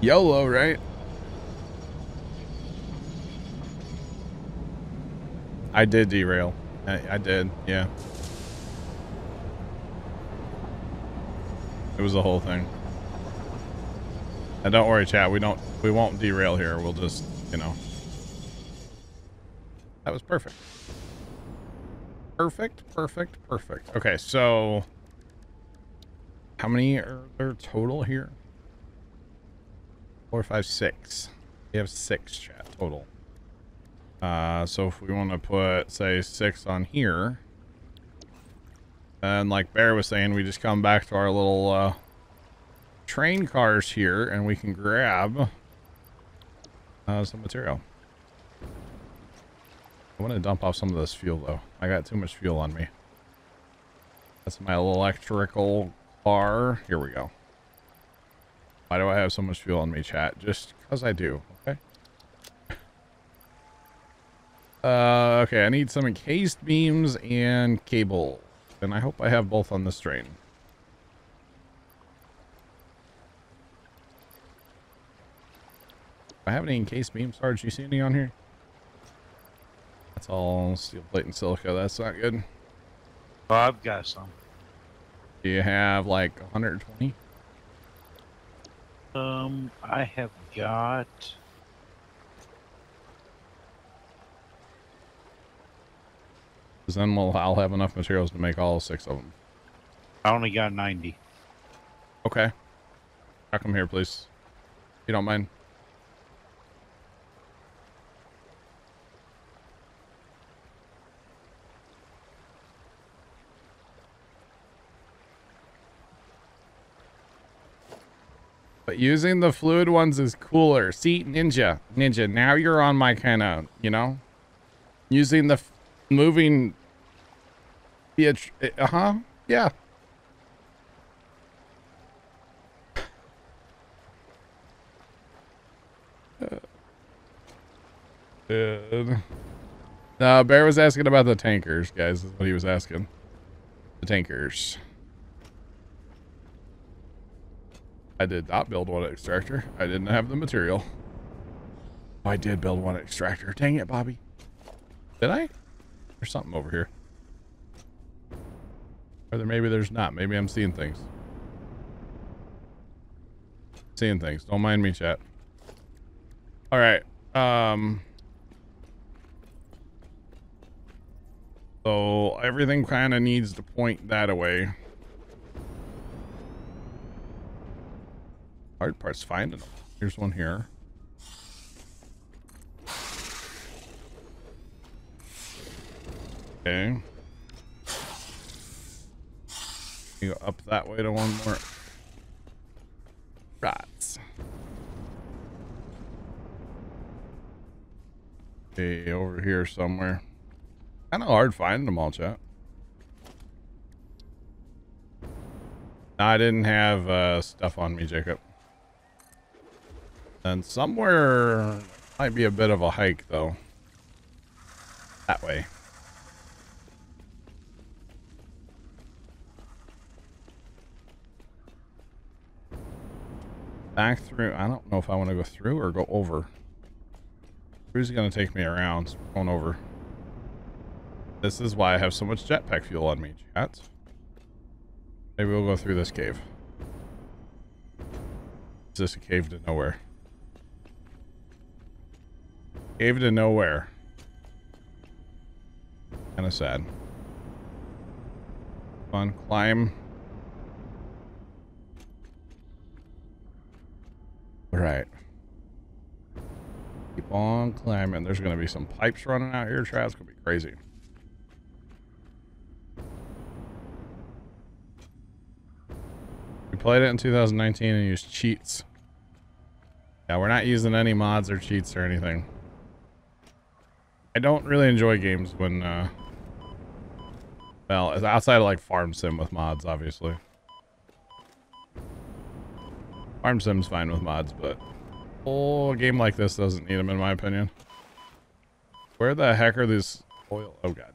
YOLO, right? I did derail. I, I did, yeah. It was the whole thing. And don't worry, chat. We don't. We won't derail here. We'll just, you know. That was perfect. Perfect. Perfect. Perfect. Okay, so how many are there total here? Four, five, six. We have six chat total. Uh, so if we want to put, say, six on here, and like Bear was saying, we just come back to our little uh, train cars here, and we can grab uh, some material. I want to dump off some of this fuel, though. I got too much fuel on me. That's my electrical car. Here we go. Why do I have so much fuel on me, chat? Just because I do, okay? Uh, okay, I need some encased beams and cable. And I hope I have both on this train. I have any encased beams, Sarge? You see any on here? That's all steel plate and silica. That's not good. Well, I've got some. Do you have like 120? Um, I have got. Because then we'll, I'll have enough materials to make all six of them. I only got 90. Okay. Them here, please. If you don't mind. But using the fluid ones is cooler. See, Ninja, Ninja, now you're on my kind of, you know? Using the moving... Uh-huh, yeah. No, Bear was asking about the tankers, guys. Is what he was asking. The tankers. I did not build one extractor. I didn't have the material. I did build one extractor. Dang it, Bobby. Did I? There's something over here. Or there, maybe there's not. Maybe I'm seeing things. Seeing things. Don't mind me, chat. All right. Um. So everything kind of needs to point that away. Hard part's finding them. Here's one here. Okay. You go up that way to one more. Rats. Okay, over here somewhere. Kind of hard finding them all, chat. I didn't have uh, stuff on me, Jacob. And somewhere might be a bit of a hike, though. That way. Back through. I don't know if I want to go through or go over. Who's going to take me around? Going over. This is why I have so much jetpack fuel on me, chat. Maybe we'll go through this cave. Is this a cave to nowhere? Cave to nowhere. Kind of sad. On, climb. All right. Keep on climbing. There's going to be some pipes running out here. Try. It's going to be crazy. We played it in 2019 and used cheats. Yeah, we're not using any mods or cheats or anything. I don't really enjoy games when, uh, well, outside of like Farm Sim with mods, obviously. Farm Sim's fine with mods, but oh, a game like this doesn't need them in my opinion. Where the heck are these oil? Oh god.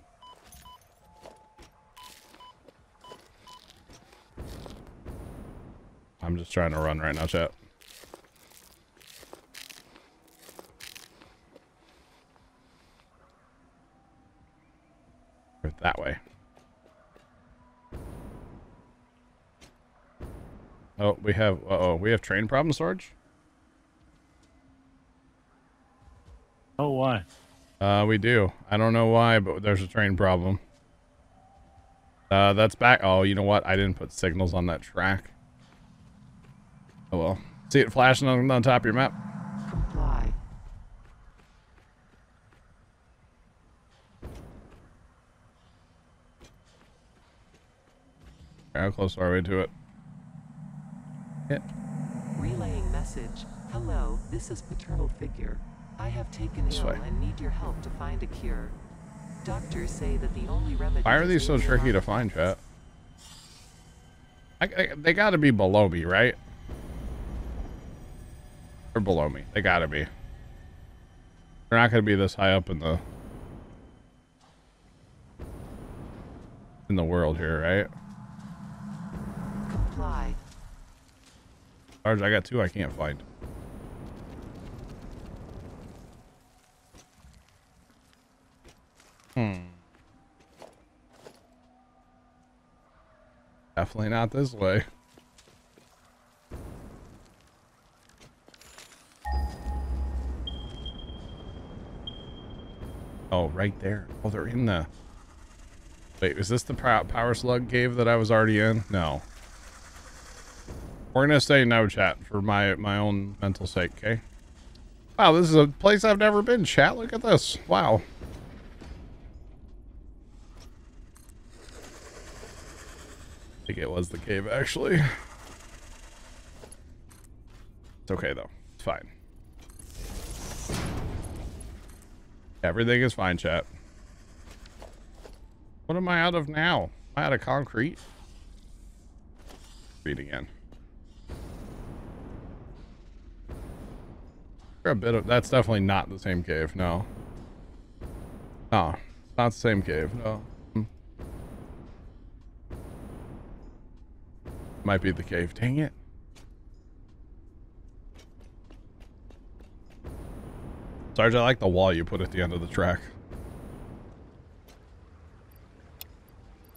I'm just trying to run right now, chat. Or that way. Oh, we have, uh oh, we have train problem storage? Oh, why? Uh, we do. I don't know why, but there's a train problem. Uh, that's back. Oh, you know what? I didn't put signals on that track. Oh well. See it flashing on, on top of your map? Comply. How close are we to it? Yeah. Relaying message. Hello, this is paternal figure. I have taken This ill way. and need your help to find a cure. Doctors say that the only remedy Why are these so tricky to find, chat? I, I, they gotta be below me, right? Or below me. They gotta be. They're not gonna be this high up in the... In the world here, right? Sarge, I got two I can't find. Hmm. Definitely not this way. Oh, right there. Oh, they're in the... Wait, is this the power slug cave that I was already in? No. We're gonna say no, chat, for my my own mental sake. Okay. Wow, this is a place I've never been. Chat, look at this. Wow. I think it was the cave, actually. It's okay though. It's fine. Everything is fine, chat. What am I out of now? Am I out of concrete? Read again. A bit of that's definitely not the same cave, no. No, it's not the same cave, no. Might be the cave. Dang it. Sarge, I like the wall you put at the end of the track.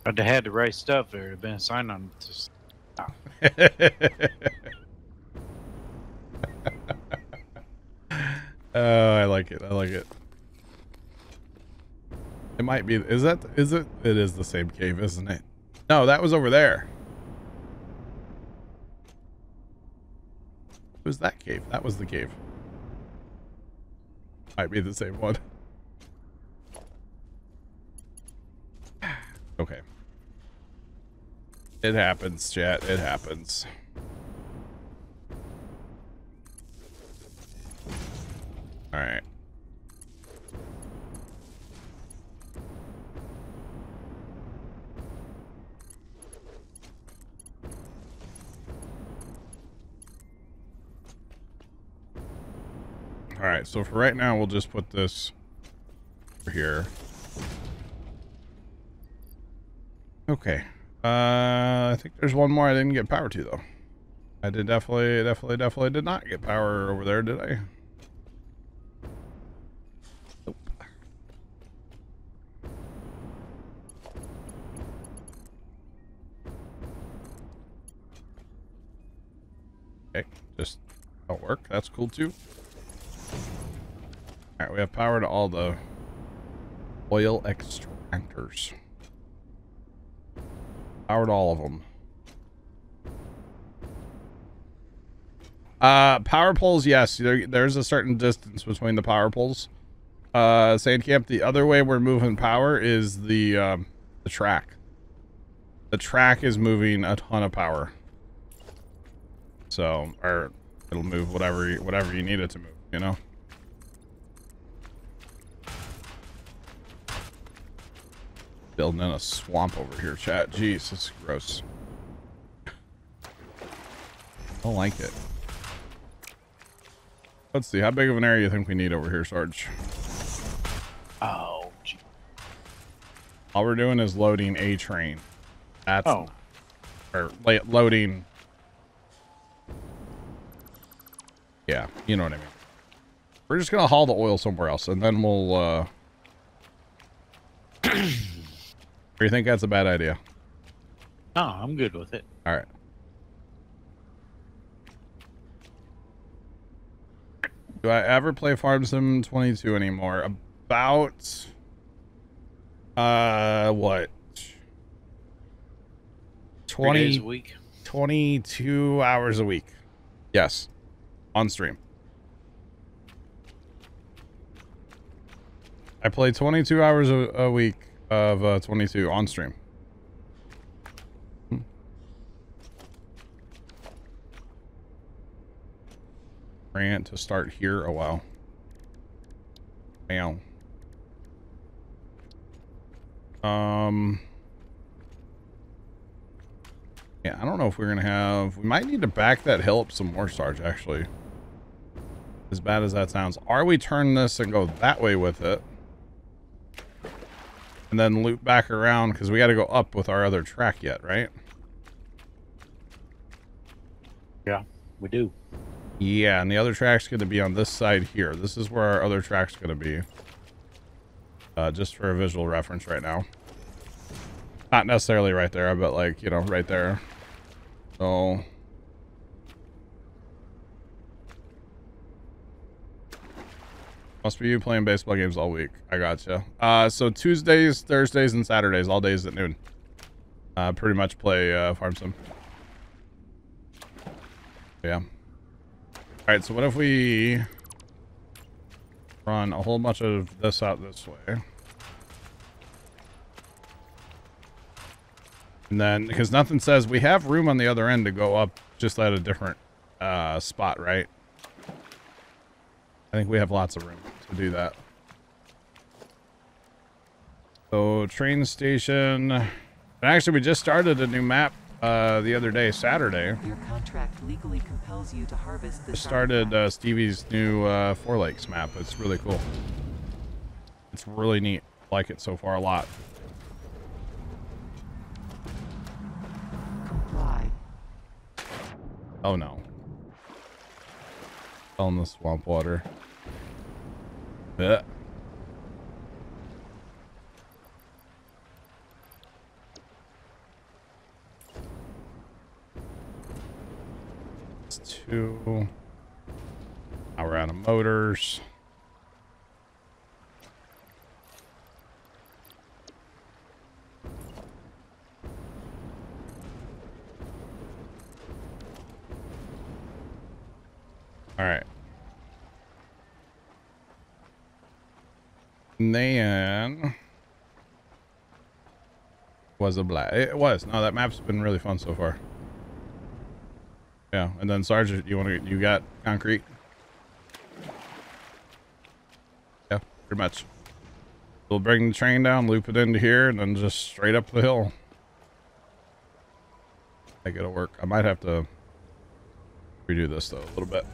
If they had the right stuff, there have been a sign on it. Just, oh, Oh, I like it. I like it. It might be. Is that? Is it? It is the same cave, isn't it? No, that was over there. It was that cave? That was the cave. Might be the same one. Okay. It happens, chat. It happens. All right. All right, so for right now, we'll just put this over here. Okay. Uh, I think there's one more I didn't get power to, though. I did definitely, definitely, definitely did not get power over there, did I? Don't work. That's cool, too. Alright, we have power to all the oil extractors. Powered all of them. Uh, power poles, yes. There, there's a certain distance between the power poles. Uh, Sandcamp, the other way we're moving power is the, um, the track. The track is moving a ton of power. So, or it'll move whatever, you- whatever you need it to move, you know? Building in a swamp over here, chat. Jeez, this is gross. I don't like it. Let's see, how big of an area you think we need over here, Sarge? oh, gee. All we're doing is loading a train. That's oh, or loading. Yeah, you know what I mean. We're just gonna haul the oil somewhere else, and then we'll. uh Or you think that's a bad idea? no, I'm good with it. All right. Do I ever play Farm Sim 22 anymore? About uh what? Three days 20 a week. 22 hours a week. Yes. On stream. I play 22 hours a, a week of uh, 22 on stream. Hmm. Grant to start here. Oh, wow. Wow. Um... Yeah, I don't know if we're gonna have. We might need to back that hill up some more, Sarge. Actually, as bad as that sounds, are we turn this and go that way with it, and then loop back around because we got to go up with our other track yet, right? Yeah, we do. Yeah, and the other track's going to be on this side here. This is where our other track's going to be. Uh, just for a visual reference right now. Not necessarily right there, but like, you know, right there. So... Must be you playing baseball games all week. I gotcha. Uh, so Tuesdays, Thursdays, and Saturdays, all days at noon. Uh, pretty much play uh, Farm Sim. Yeah. All right, so what if we run a whole bunch of this out this way? And then, because nothing says we have room on the other end to go up just at a different uh, spot, right? I think we have lots of room to do that. So, train station. And actually, we just started a new map uh, the other day, Saturday. Your contract legally compels you to harvest this started uh, Stevie's new uh, Four Lakes map. It's really cool. It's really neat. I Like it so far a lot. Comply. Oh no fell in the swamp water. Yeah. Two. Now we're out of motors. All right. And then was a black. It was. No, that map's been really fun so far. Yeah, and then Sergeant, you want to? You got concrete? Yeah, pretty much. We'll bring the train down, loop it into here, and then just straight up the hill. I think it'll work. I might have to redo this though a little bit.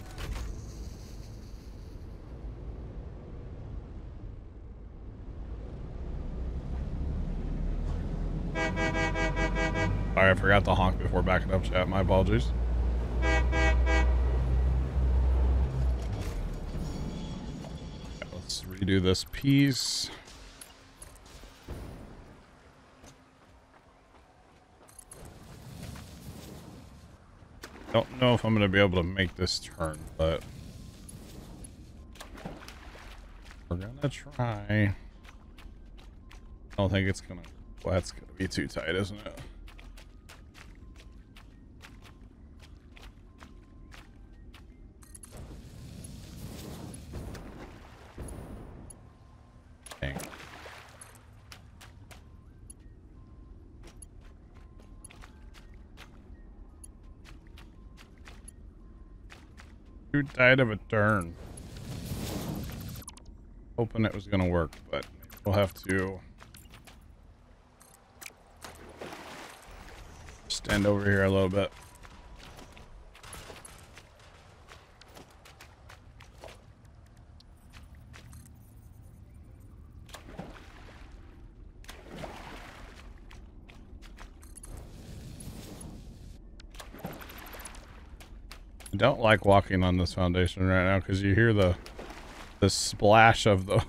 Sorry, I forgot to honk before backing up chat. My apologies. Let's redo this piece. Don't know if I'm going to be able to make this turn, but we're going to try. I don't think it's going to, well, that's going to be too tight, isn't it? Dang. Too tight of a turn. Hoping it was gonna work, but we'll have to stand over here a little bit. I don't like walking on this foundation right now because you hear the the splash of the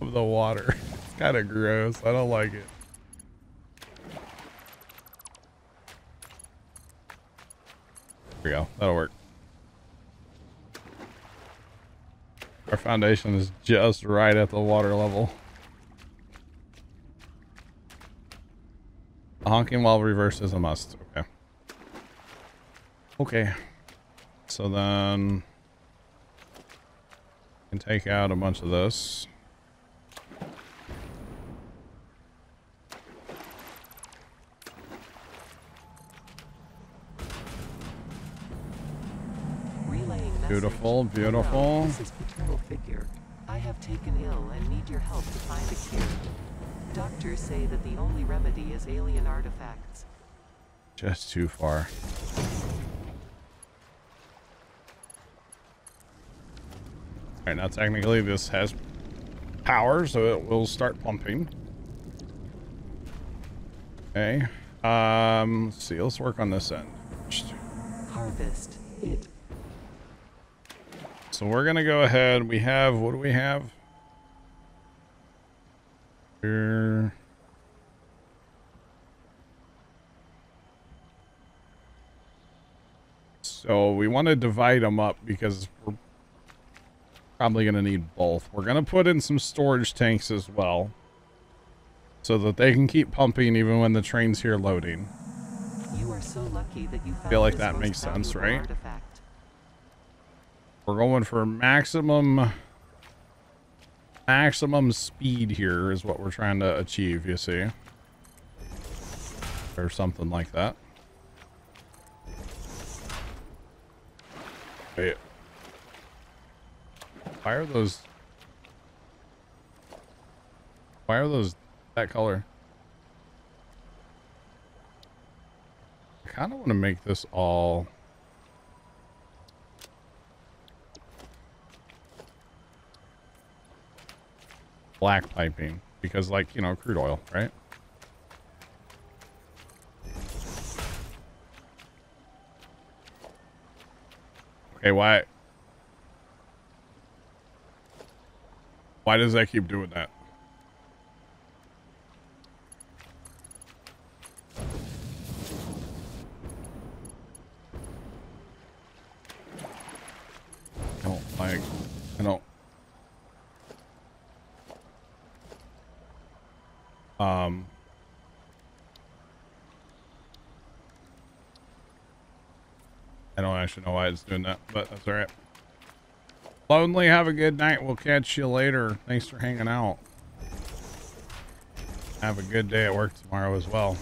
of the water. It's kind of gross. I don't like it. There we go. That'll work. Our foundation is just right at the water level. Honking while reverse is a must. Okay. Okay. So then can take out a bunch of this. Relaying. Beautiful, beautiful. This is paternal figure. I have taken ill and need your help to find a cure. Doctors say that the only remedy is alien artifacts. Just too far. Alright, now technically this has power, so it will start pumping. Okay. Um, let's see, let's work on this end. Harvest it. So we're gonna go ahead. We have what do we have? Here. So we want to divide them up because we're probably gonna need both. We're gonna put in some storage tanks as well. So that they can keep pumping even when the train's here loading. You are so lucky that you Feel like that makes sense, right? Artifact. We're going for maximum maximum speed here is what we're trying to achieve, you see. Or something like that. Wait. Why are those Why are those that color? I kind of want to make this all black piping because like, you know, crude oil, right? Okay, why Why does that keep doing that? I don't like, I don't. Um. I don't actually know why it's doing that, but that's alright. Lonely, have a good night. We'll catch you later. Thanks for hanging out. Have a good day at work tomorrow as well.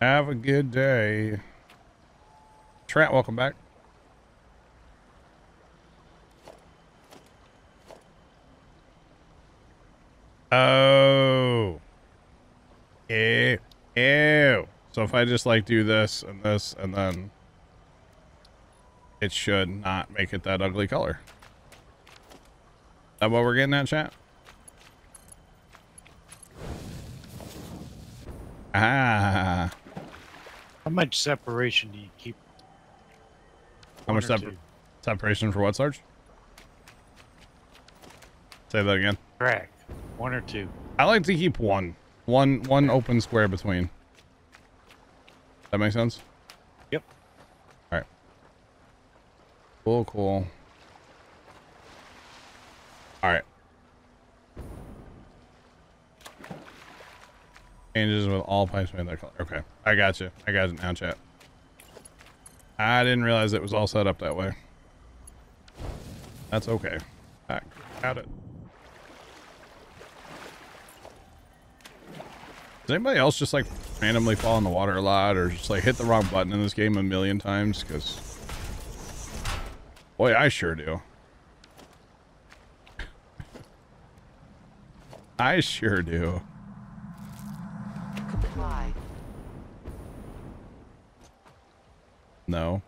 Have a good day. Trent, welcome back. Oh. Ew. Ew. So if I just like do this and this and then it should not make it that ugly color. Is that what we're getting at, chat? Ah. How much separation do you keep? How much separ- two? separation for what, Sarge? Say that again. Correct. One or two. I like to keep one. One one open square between. That makes sense? Yep. Alright. Cool, cool. Alright. Changes with all pipes made that color. Okay. I got you. I got it now, chat. I didn't realize it was all set up that way. That's okay. I got it. Does anybody else just like randomly fall in the water a lot or just like hit the wrong button in this game a million times? Because, boy, I sure do. I sure do. Comply. No.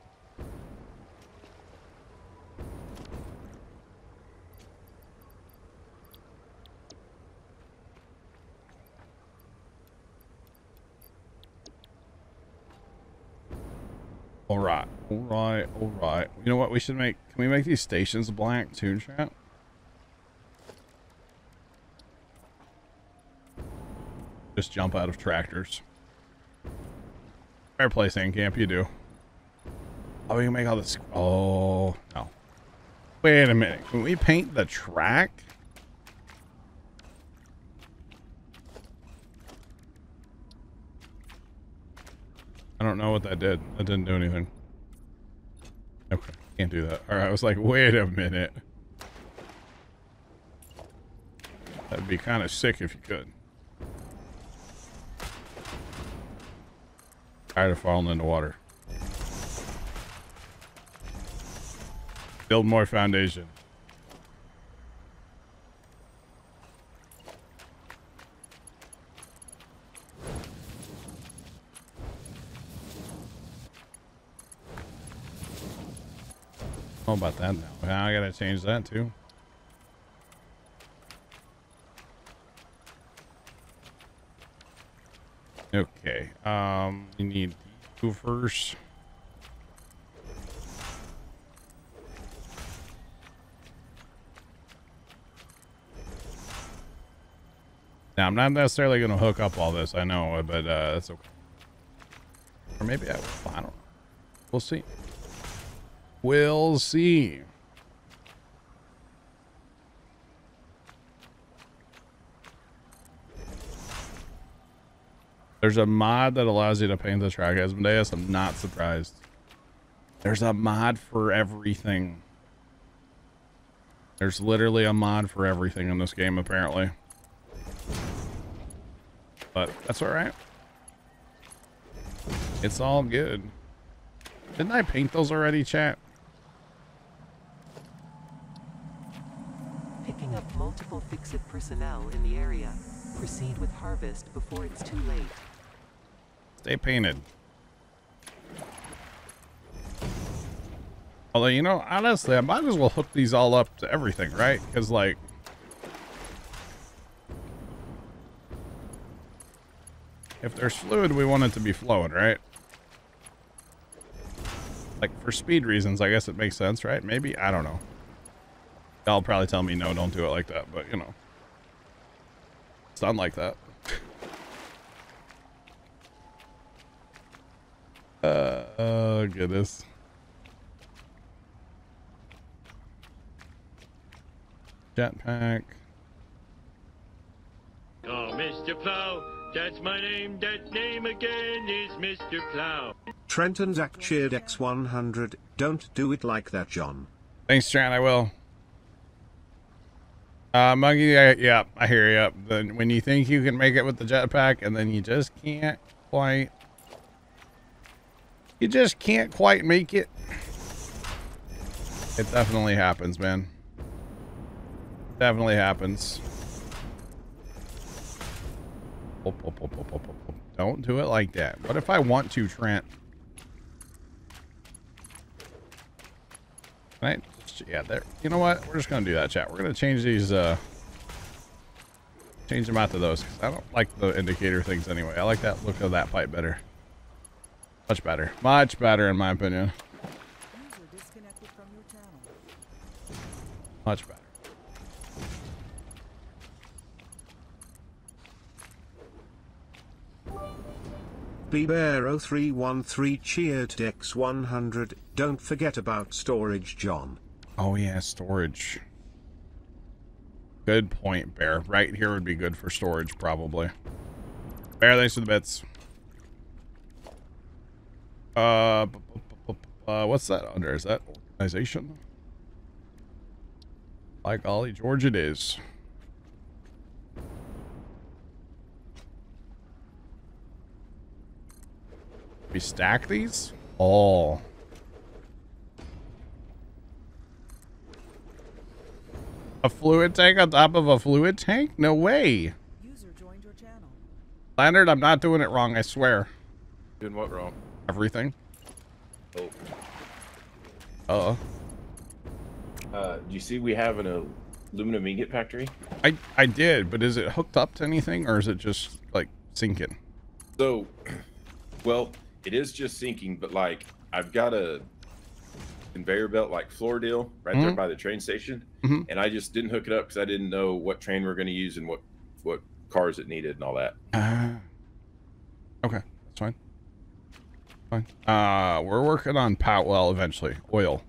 All right, all right, all right. You know what? We should make. Can we make these stations black too, chat? Just jump out of tractors. Fair play, Sand Camp. You do. Oh, we can make all this. Oh, no. Wait a minute. Can we paint the track? I don't know what that did. That didn't do anything. Okay, can't do that. All right, I was like, wait a minute. That'd be kind of sick if you could. Tired of falling in the water. Build more foundation. How about that now? I gotta change that too. Okay. Um, we need goofers. Now, I'm not necessarily to hook up all this, I know, but uh, that's okay. Or maybe I will. I don't know. We'll see. We'll see. There's a mod that allows you to paint the track. As Asmodeus, I'm not surprised. There's a mod for everything. There's literally a mod for everything in this game, apparently. But that's alright. It's all good. Didn't I paint those already, chat? Picking up FICSIT personnel in the area. Proceed with harvest before it's too late. Stay painted. Although, you know, honestly, I might as well hook these all up to everything, right? Because, like... If there's fluid, we want it to be flowing, right? Like, for speed reasons, I guess it makes sense, right? Maybe? I don't know. Y'all probably tell me, no, don't do it like that, but, you know. It's done like that. Uh, oh, goodness. Jetpack. Oh Mr. Plow. That's my name. That name again is Mr. Plow. Trent and Zach cheered X100. Don't do it like that, John. Thanks, Trent. I will. Uh, I, yeah, I hear you. Then when you think you can make it with the jetpack, and then you just can't quite. You just can't quite make it. It definitely happens, man. Definitely happens. Don't do it like that. What if I want to, Trent? Can Yeah, there. You know what? We're just gonna do that, chat. We're gonna change these. uh Change them out to those. I don't like the indicator things anyway. I like that look of that pipe better. Much better. Much better, in my opinion. Much better. Bear0313 cheered X100. Don't forget about storage, John. Oh yeah, storage. Good point, Bear. Right here would be good for storage, probably. Bear, thanks for the bits. Uh, uh, what's that under? Is that organization? By golly, George, it is. We stack these? Oh. A fluid tank on top of a fluid tank? No way. User joined your channel. Leonard, I'm not doing it wrong, I swear. Doing what wrong? Everything. Oh. Uh, Uh, do you see we have an aluminum ingot factory? I I did, but is it hooked up to anything or is it just like sinking? So, well, it is just sinking, but like I've got a conveyor belt like floor deal right there Mhm. by the train station, Mhm. and I just didn't hook it up because I didn't know what train we are going to use and what what cars it needed and all that. Uh, okay, that's fine. Fine. Uh, we're working on pout well eventually. Oil.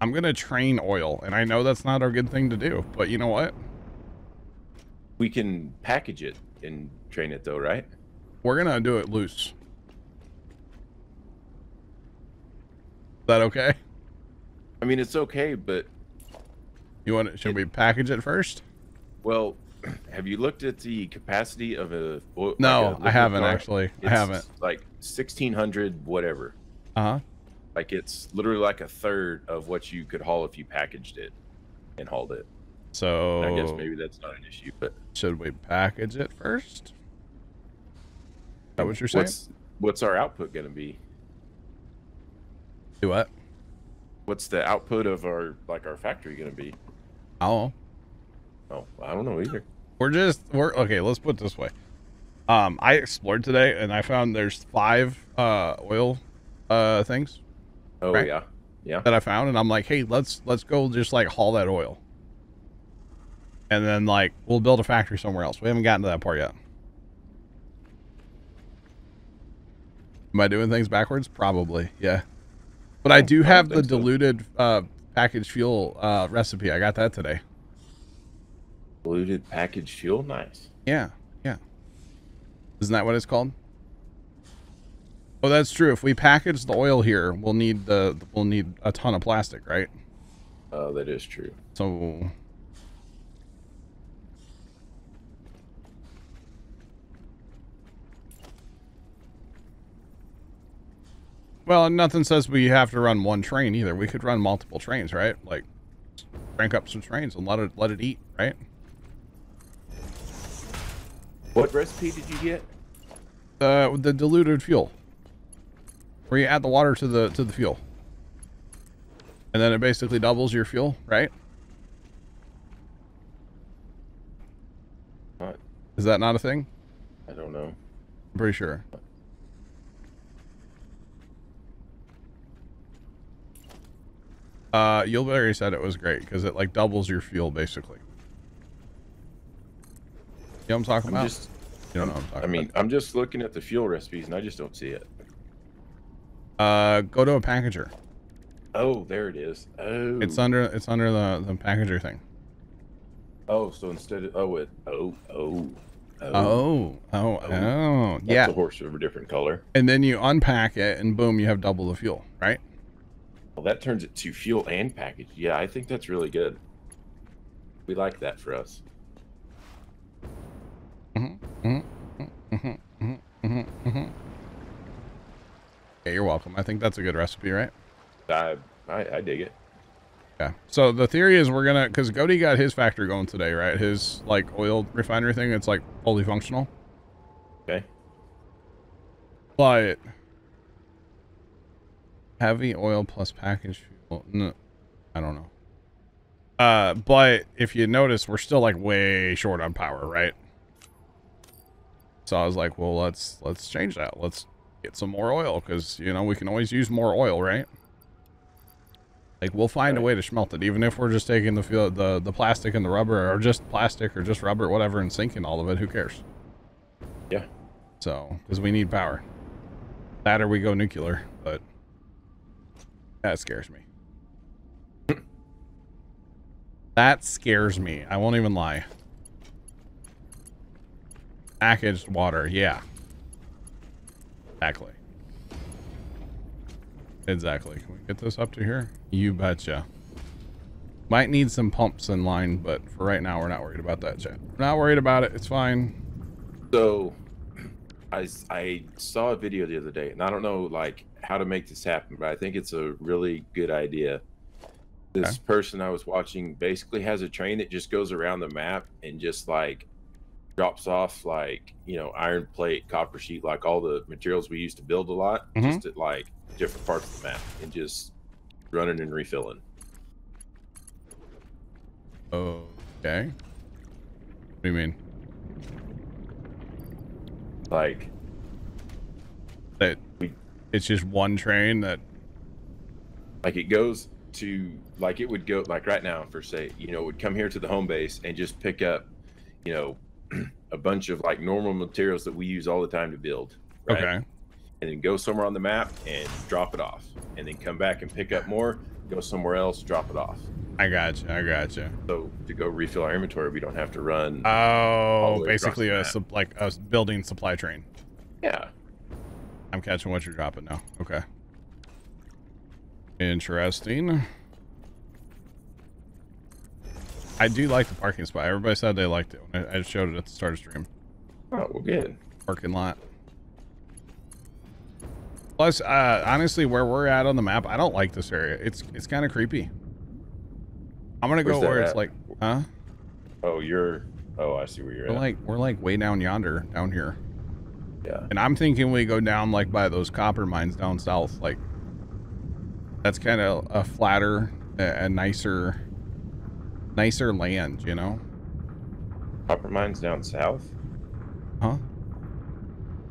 I'm gonna train oil, and I know that's not a good thing to do, but you know what? We can package it and train it though, right? We're gonna do it loose. That okay? I mean, it's okay, but You want? it? Should we package it first? well, have you looked at the capacity of a? No, I haven't car? actually. I haven't. Like sixteen hundred, whatever. Uh huh. Like it's literally like a third of what you could haul if you packaged it and hauled it. So I guess maybe that's not an issue, but should we package it first? Is that what you're saying? what's what's our output going to be? Do what? What's the output of our like our factory going to be? Oh, Oh, I don't know either. we're just we're okay. Let's put it this way. Um, I explored today and I found there's five uh oil uh things Oh Right. yeah, yeah. that I found, and I'm like, hey, let's let's go just like haul that oil, and then like we'll build a factory somewhere else. We haven't gotten to that part yet. Am I doing things backwards? Probably, yeah. But I Oh, do have the think so. diluted uh, packaged fuel uh, recipe. I got that today. Diluted packaged fuel, nice. Yeah, yeah. Isn't that what it's called? Oh, that's true. If we package the oil here, we'll need the we'll need a ton of plastic, right? Oh, that is true. So Well, nothing says we have to run one train either. We could run multiple trains, right? Like crank up some trains and let it let it eat, right? What recipe did you get? The the diluted fuel. Where you add the water to the to the fuel. And then it basically doubles your fuel, right? What? Is that not a thing? I don't know. I'm pretty sure. Uh, Yulberry said it was great because it like doubles your fuel basically. You know what I'm talking I'm about? just. you don't know what I'm talking I mean, I'm just looking at the fuel recipes and I just don't see it. Uh, go to a packager. Oh, there it is. Oh, It's under it's under the the packager thing. Oh, so instead of oh it oh oh Oh, oh, oh, That's yeah. a horse of a different color. And then you unpack it, and boom, you have double the fuel, right? Well, that turns it to fuel and package. Yeah, I think that's really good. We like that for us. Mm-hmm. Mm-hmm. Mm-hmm. Yeah, you're welcome. I think that's a good recipe, right? I I, I dig it. Yeah. So the theory is we're gonna, because Goody got his factory going today, right? His like oil refinery thing. It's like fully functional. Okay. But heavy oil plus package fuel. No, I don't know. Uh, but if you notice, we're still like way short on power, right? So I was like, well, let's let's change that. Let's get some more oil because you know we can always use more oil, right? Like we'll find a way to smelt it, even if we're just taking the fuel, the the plastic and the rubber, or just plastic or just rubber, whatever, and sinking all of it. Who cares? Yeah. So, because we need power. That or we go nuclear, that scares me. that scares me. I won't even lie. Packaged water, yeah. Exactly. Exactly. Can we get this up to here? You betcha. Might need some pumps in line, but for right now, we're not worried about that, chat. We're not worried about it. It's fine. So, I, I saw a video the other day, and I don't know like how to make this happen, but I think it's a really good idea. This Okay. person I was watching basically has a train that just goes around the map and just like drops off like you know iron plate, copper sheet, like all the materials we used to build a lot, Mhm. just at like different parts of the map, and just running and refilling. Okay. What do you mean? Like That it's just one train that like it goes to like it would go like right now for say you know would come here to the home base and just pick up you know a bunch of like normal materials that we use all the time to build right? okay. and then go somewhere on the map and drop it off and then come back and pick up more go somewhere else drop it off I got you. I got you. so to go refill our inventory we don't have to run Oh, the way across basically a like a building supply train. yeah I'm catching what you're dropping now. Okay. Interesting. I do like the parking spot. Everybody said they liked it. When I, I showed it at the start of stream. oh well good Parking lot. Plus, uh, honestly, where we're at on the map, I don't like this area. It's it's kind of creepy. I'm gonna go Where's that where it's like, huh? oh you're oh i see where you're We're at like we're like way down yonder, down here. Yeah And I'm thinking we go down like by those copper mines down south. Like that's kind of a flatter, a, a nicer, nicer land, you know? copper mines down south Huh?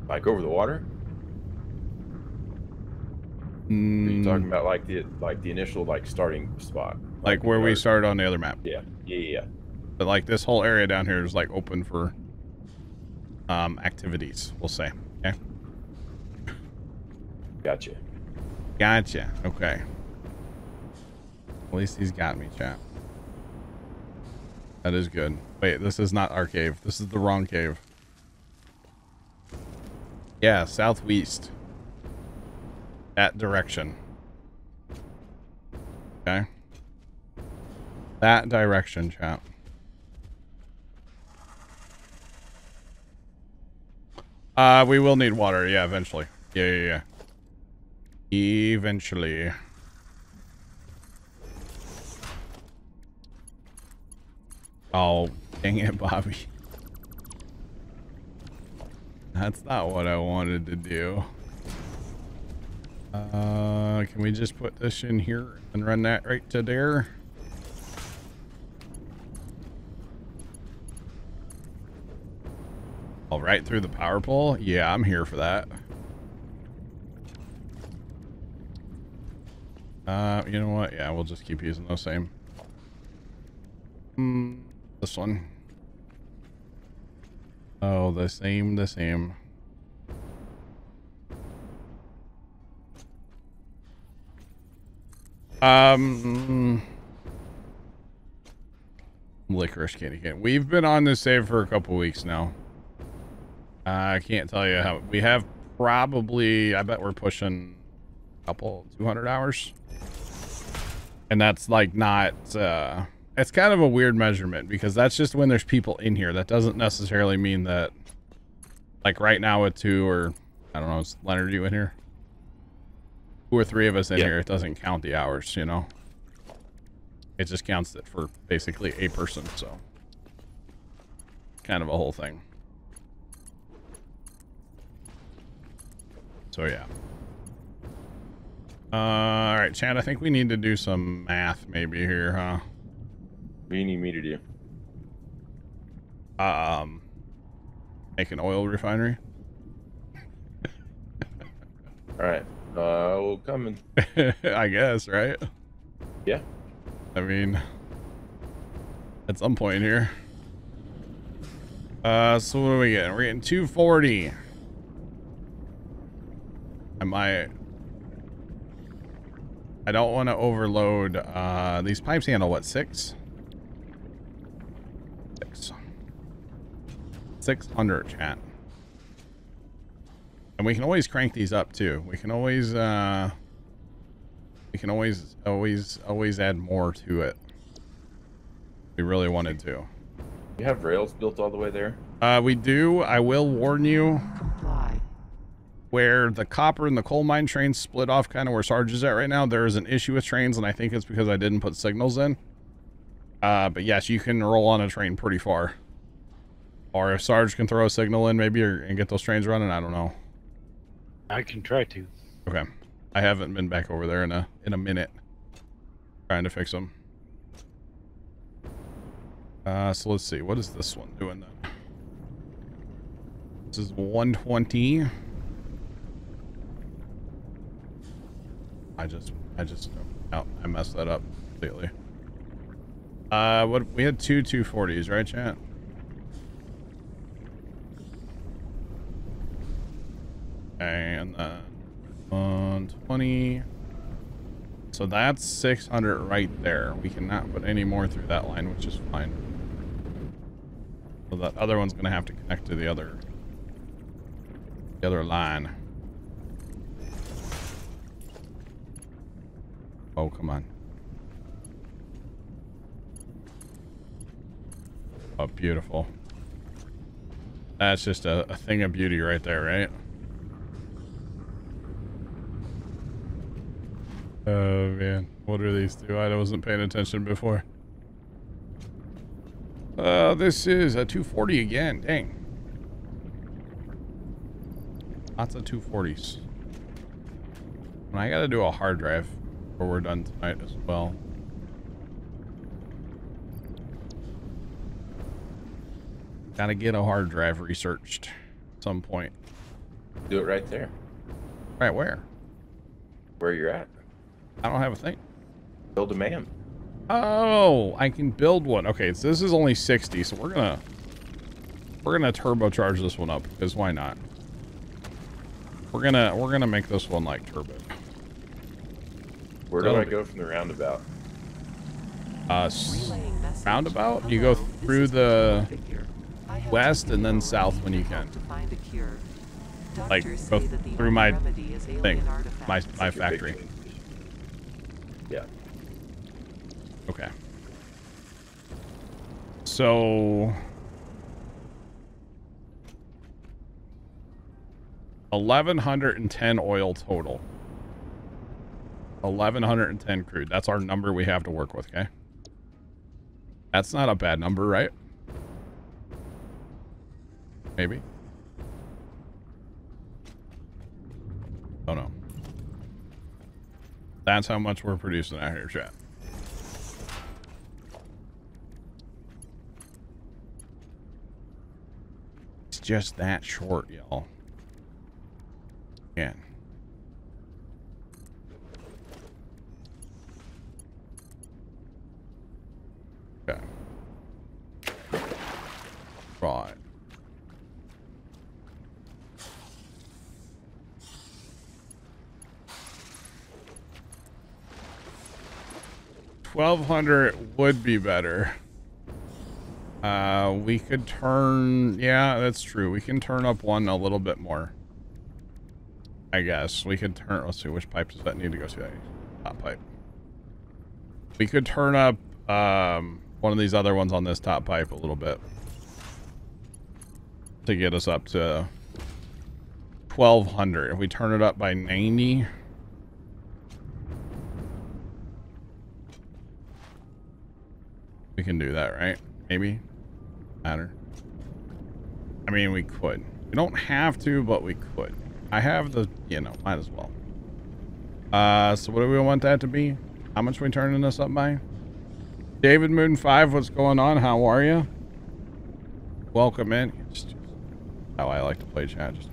like over the water Are you Mm, talking about like the like the initial like starting spot? like where we started on the other map. Yeah, yeah, yeah. yeah. But like this whole area down here is like open for um activities, we'll say. Okay. Gotcha. Gotcha. Okay. At least he's got me, chat. That is good. Wait, this is not our cave. This is the wrong cave. Yeah, southwest. That direction. Okay. That direction, chat. Uh, we will need water, yeah, eventually. Yeah, yeah, yeah. Eventually. Oh, dang it, Bobby. That's not what I wanted to do. Uh, can we just put this in here and run that right to there? All right, through the power pole? Yeah, I'm here for that. Uh, you know what? Yeah, we'll just keep using those same. Hmm, this one. Oh, the same, the same. Um, licorice candy cane. We've been on this save for a couple weeks now. I can't tell you how we have probably. I bet we're pushing a couple 200 hours, and that's like not. uh It's kind of a weird measurement because that's just when there's people in here. That doesn't necessarily mean that. Like right now with two or I don't know, is Leonard you in here? Two or three of us in here. It doesn't count the hours, you know. It just counts it for basically a person, so kind of a whole thing. So yeah. Uh, all right, Chad. I think we need to do some math maybe here, huh? What do you need me to do? Um, make an oil refinery. All right. Uh, we'll come and I guess, right? yeah. I mean, at some point here. Uh, so what are we getting? We're getting 240. I might. I don't want to overload. Uh, these pipes handle what? Six? Six. 600 chat. And we can always crank these up too. We can always, uh, we can always, always, always add more to it. We really wanted to. You have rails built all the way there. Uh, we do. I will warn you. Where the copper and the coal mine trains split off kind of where Sarge is at right now. There is an issue with trains, and I think it's because I didn't put signals in. Uh, but yes, you can roll on a train pretty far. Or if Sarge can throw a signal in maybe or, and get those trains running, I don't know. I can try to. Okay. I haven't been back over there in a in a minute. Trying to fix them. Uh, so let's see. What is this one doing then? This is 120. I just, I just, oh, I messed that up completely. Uh, what we had two 240s, right, chat? And then 120. So that's 600 right there. We cannot put any more through that line, which is fine. So that other one's going to have to connect to the other the other line. Oh, come on. Oh, beautiful. That's just a, a thing of beauty right there, right? Oh man, what are these two? I wasn't paying attention before. Uh, this is a 240 again. Dang. Lots of 240s. And I gotta do a hard drive before we're done tonight as well. Gotta get a hard drive researched at some point. Do it right there, Right where? where you're at. I don't have a thing. Build a man. Oh, I can build one. Okay, so this is only 60, so we're gonna we're gonna turbocharge this one up because why not? We're gonna we're gonna make this one like turbo. Where do I go from the roundabout? Uh, roundabout. You go through the Figure. I have west and then south when you can. To find a cure. Like, go through my remedy is alien thing, my my Like your big factory. Yeah. Okay. So eleven hundred and ten oil total. Eleven hundred and ten crude. That's our number we have to work with. Okay. That's not a bad number, right? Maybe. Oh no. That's how much we're producing out here, chat. It's just that short, y'all. Again. 1200 would be better. Uh, we could turn... Yeah, that's true. We can turn up one a little bit more. I guess. We could turn... Let's see, which pipe does that need to go to? Top pipe. We could turn up um, one of these other ones on this top pipe a little bit. To get us up to 1200. If we turn it up by 90... can do that, right? Maybe? Matter. I mean, we could. We don't have to, but we could. I have the, you know, might as well. Uh, so what do we want that to be? How much we turning this up by? David Moon 5, what's going on? How are you? Welcome in. Just how I like to play chat. Just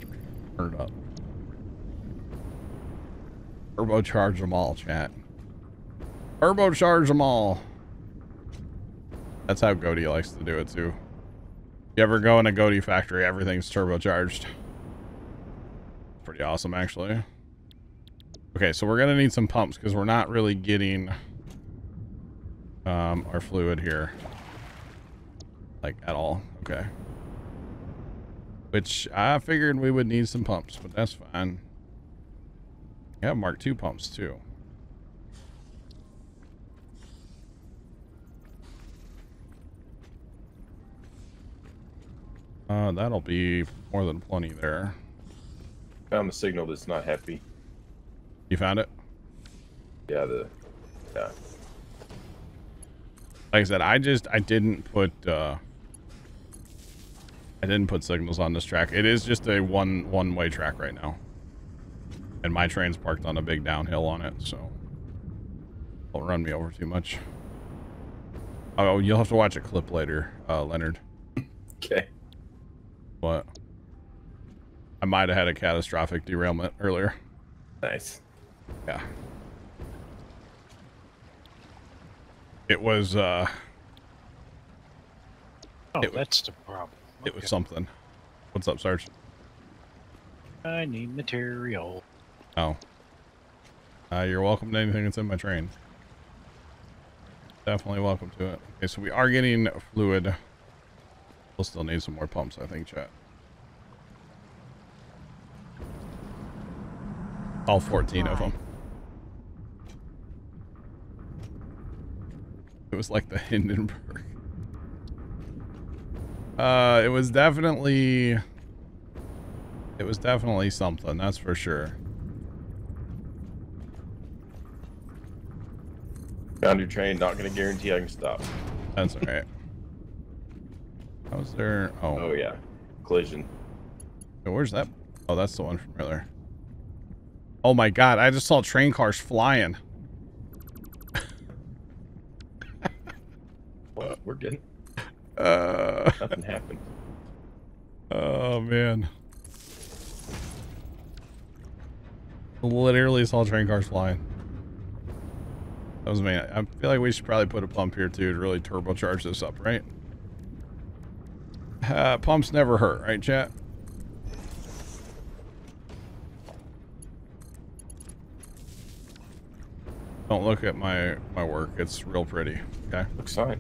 turn it up. Turbocharge them all, chat. Turbocharge them all. That's how Goaty likes to do it too. If you ever go in a Goaty factory, everything's turbocharged. Pretty awesome, actually. Okay, so we're gonna need some pumps because we're not really getting um, our fluid here, like at all. Okay. Which I figured we would need some pumps, but that's fine. We have Mark II pumps too. Uh, that'll be more than plenty there. Found the signal that's not happy. You found it? Yeah, the yeah. Like I said, I just I didn't put uh I didn't put signals on this track. It is just a one one way track right now. And my train's parked on a big downhill on it, so don't run me over too much. Oh, you'll have to watch a clip later, uh, Leonard. Okay. What? I might have had a catastrophic derailment earlier. Nice. Yeah. It was, uh, Oh, It- that's the problem. it was something. What's up, Sarge? I need material. Oh. Uh, you're welcome to anything that's in my train. Definitely welcome to it. Okay, so we are getting fluid. We'll still need some more pumps, I think, chat. All 14 of them. It was like the Hindenburg. Uh, it was definitely... It was definitely something, that's for sure. Found your train. Not gonna guarantee I can stop. That's alright. How's there? Oh, Oh yeah, collision. where's that? Oh, that's the one from earlier. Oh my god, I just saw train cars flying. Well, we're good. Uh, Nothing happened. oh man. Literally saw train cars flying. That was me. I feel like we should probably put a pump here too to really turbocharge this up, right? Uh, pumps never hurt, right, chat? Don't look at my my work. It's real pretty. Okay. Looks fine.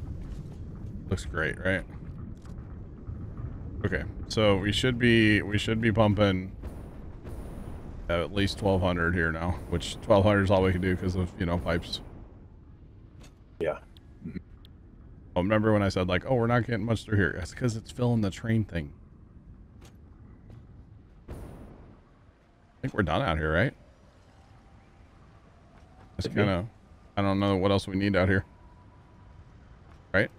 Looks great, right? Okay, so we should be we should be pumping at least 1200 here now, which 1200 is all we can do because of, you know, pipes. Yeah. Oh, remember when I said like, oh, we're not getting much through here? That's because it's filling the train thing. I think we're done out here, right? It's kind of, I don't know what else we need out here. Right?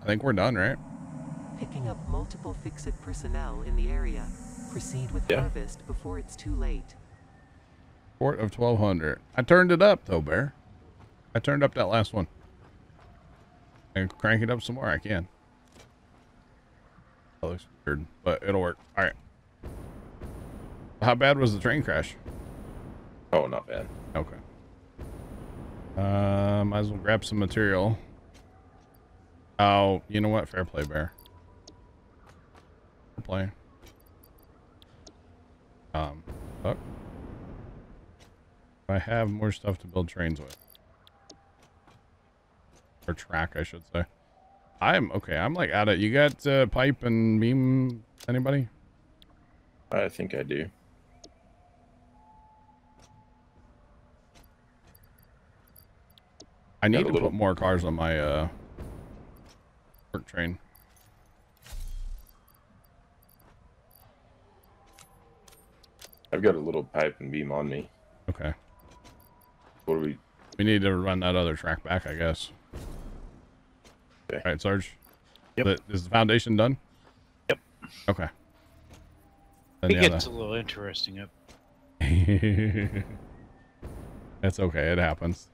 I think we're done, right? Picking up multiple FICSIT personnel in the area. Proceed with Yeah. harvest before it's too late. Port of 1200. I turned it up though, Bear. I turned up that last one. And crank it up some more. I can. That looks weird, but it'll work. All right. How bad was the train crash? Oh, not bad. Okay. Uh, might as well grab some material. Oh, you know what? Fair play, Bear. Fair play. Um, fuck. I have more stuff to build trains with. or track, I should say. I'm okay. I'm like at it. You got uh, pipe and beam? Anybody? I think I do. I need to little- put more cars on my uh work train. I've got a little pipe and beam on me. Okay. What do we? We need to run that other track back, I guess. Okay. All right, Sarge. Yep. The- Is the foundation done? Yep. Okay. Then, It yeah, gets a little interesting up. That's okay. It happens.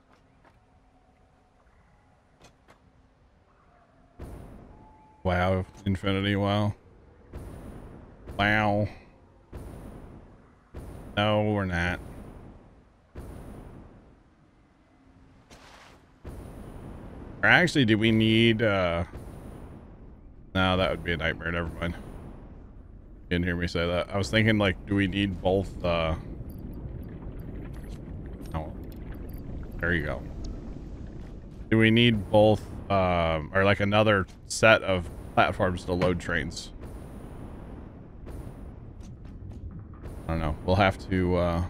Wow, Infinity, wow. Wow. No, we're not. Or actually, do we need, uh... No, that would be a nightmare. Never mind. You didn't hear me say that. I was thinking, like, do we need both, uh... Oh. There you go. Do we need both, um, or like another set of platforms to load trains? I don't know. We'll have to, uh,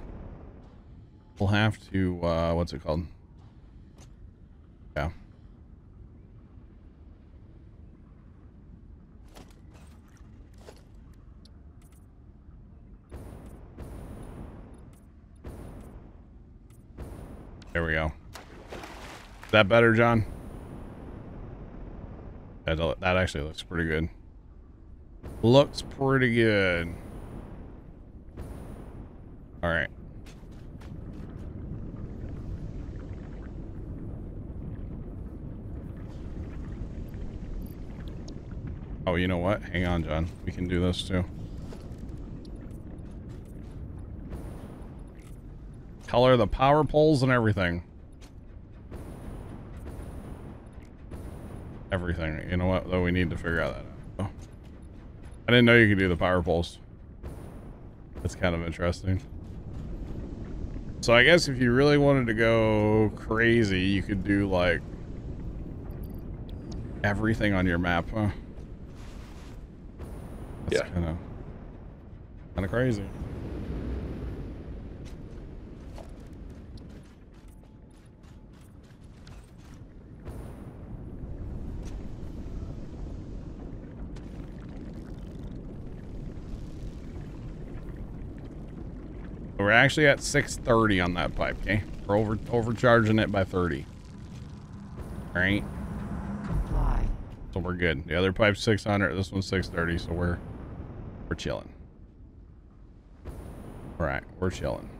we'll have to, uh, what's it called? Yeah. There we go. Is that better, John? That, that actually looks pretty good. Looks pretty good. All right. Oh, you know what? Hang on, John. We can do this too. Color the power poles and everything. Everything. You know what, though? We need to figure out that out. I didn't know you could do the power poles. That's kind of interesting. So I guess if you really wanted to go crazy, you could do like everything on your map, huh? That's Yeah. kind of kind of crazy. We're actually at 630 on that pipe, okay? We're over overcharging it by 30. All right. Comply. So we're good. The other pipe's 600, this one's 630, so we're we're chilling. All right, we're chilling.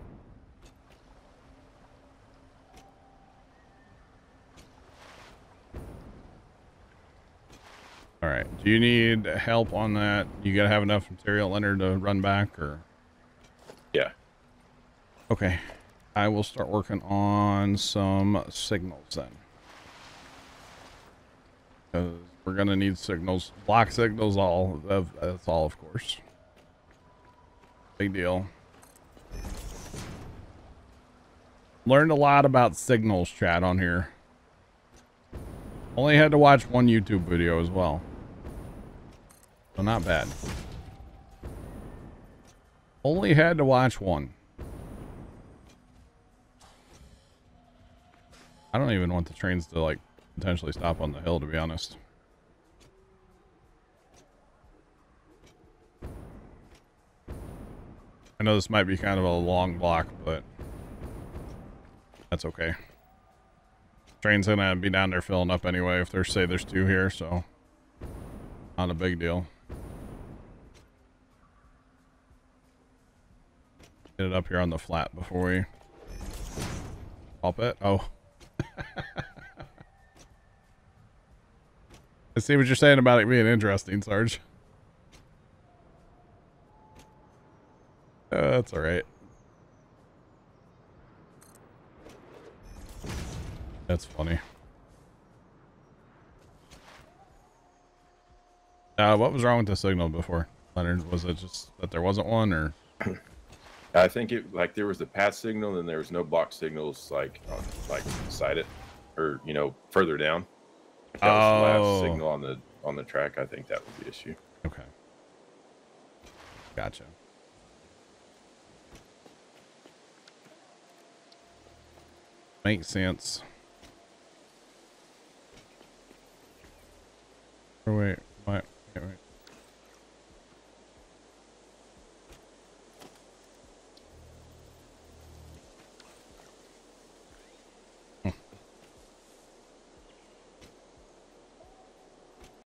All right. Do you need help on that? You gotta have enough material, Leonard, to run back, or. Okay? I will start working on some signals then. Because we're gonna need signals, block signals, all that's all, of course. Big deal. Learned a lot about signals, chat, on here. Only had to watch one YouTube video as well. So not bad. Only had to watch one. I don't even want the trains to like potentially stop on the hill to be honest. I know this might be kind of a long block, but that's okay. Train's gonna be down there filling up anyway if there's say there's two here, so not a big deal. Get it up here on the flat before we pop it. Oh. I see what you're saying about it being interesting, Sarge. Uh, that's all right. That's funny. Uh, what was wrong with the signal before, Leonard? Was it just that there wasn't one, or I think it like there was the path signal and there was no block signals like on, like beside it or you know further down. That oh. was the last oh. signal on the on the track, I think that would be issue. Okay. Gotcha. Makes sense. Oh, wait.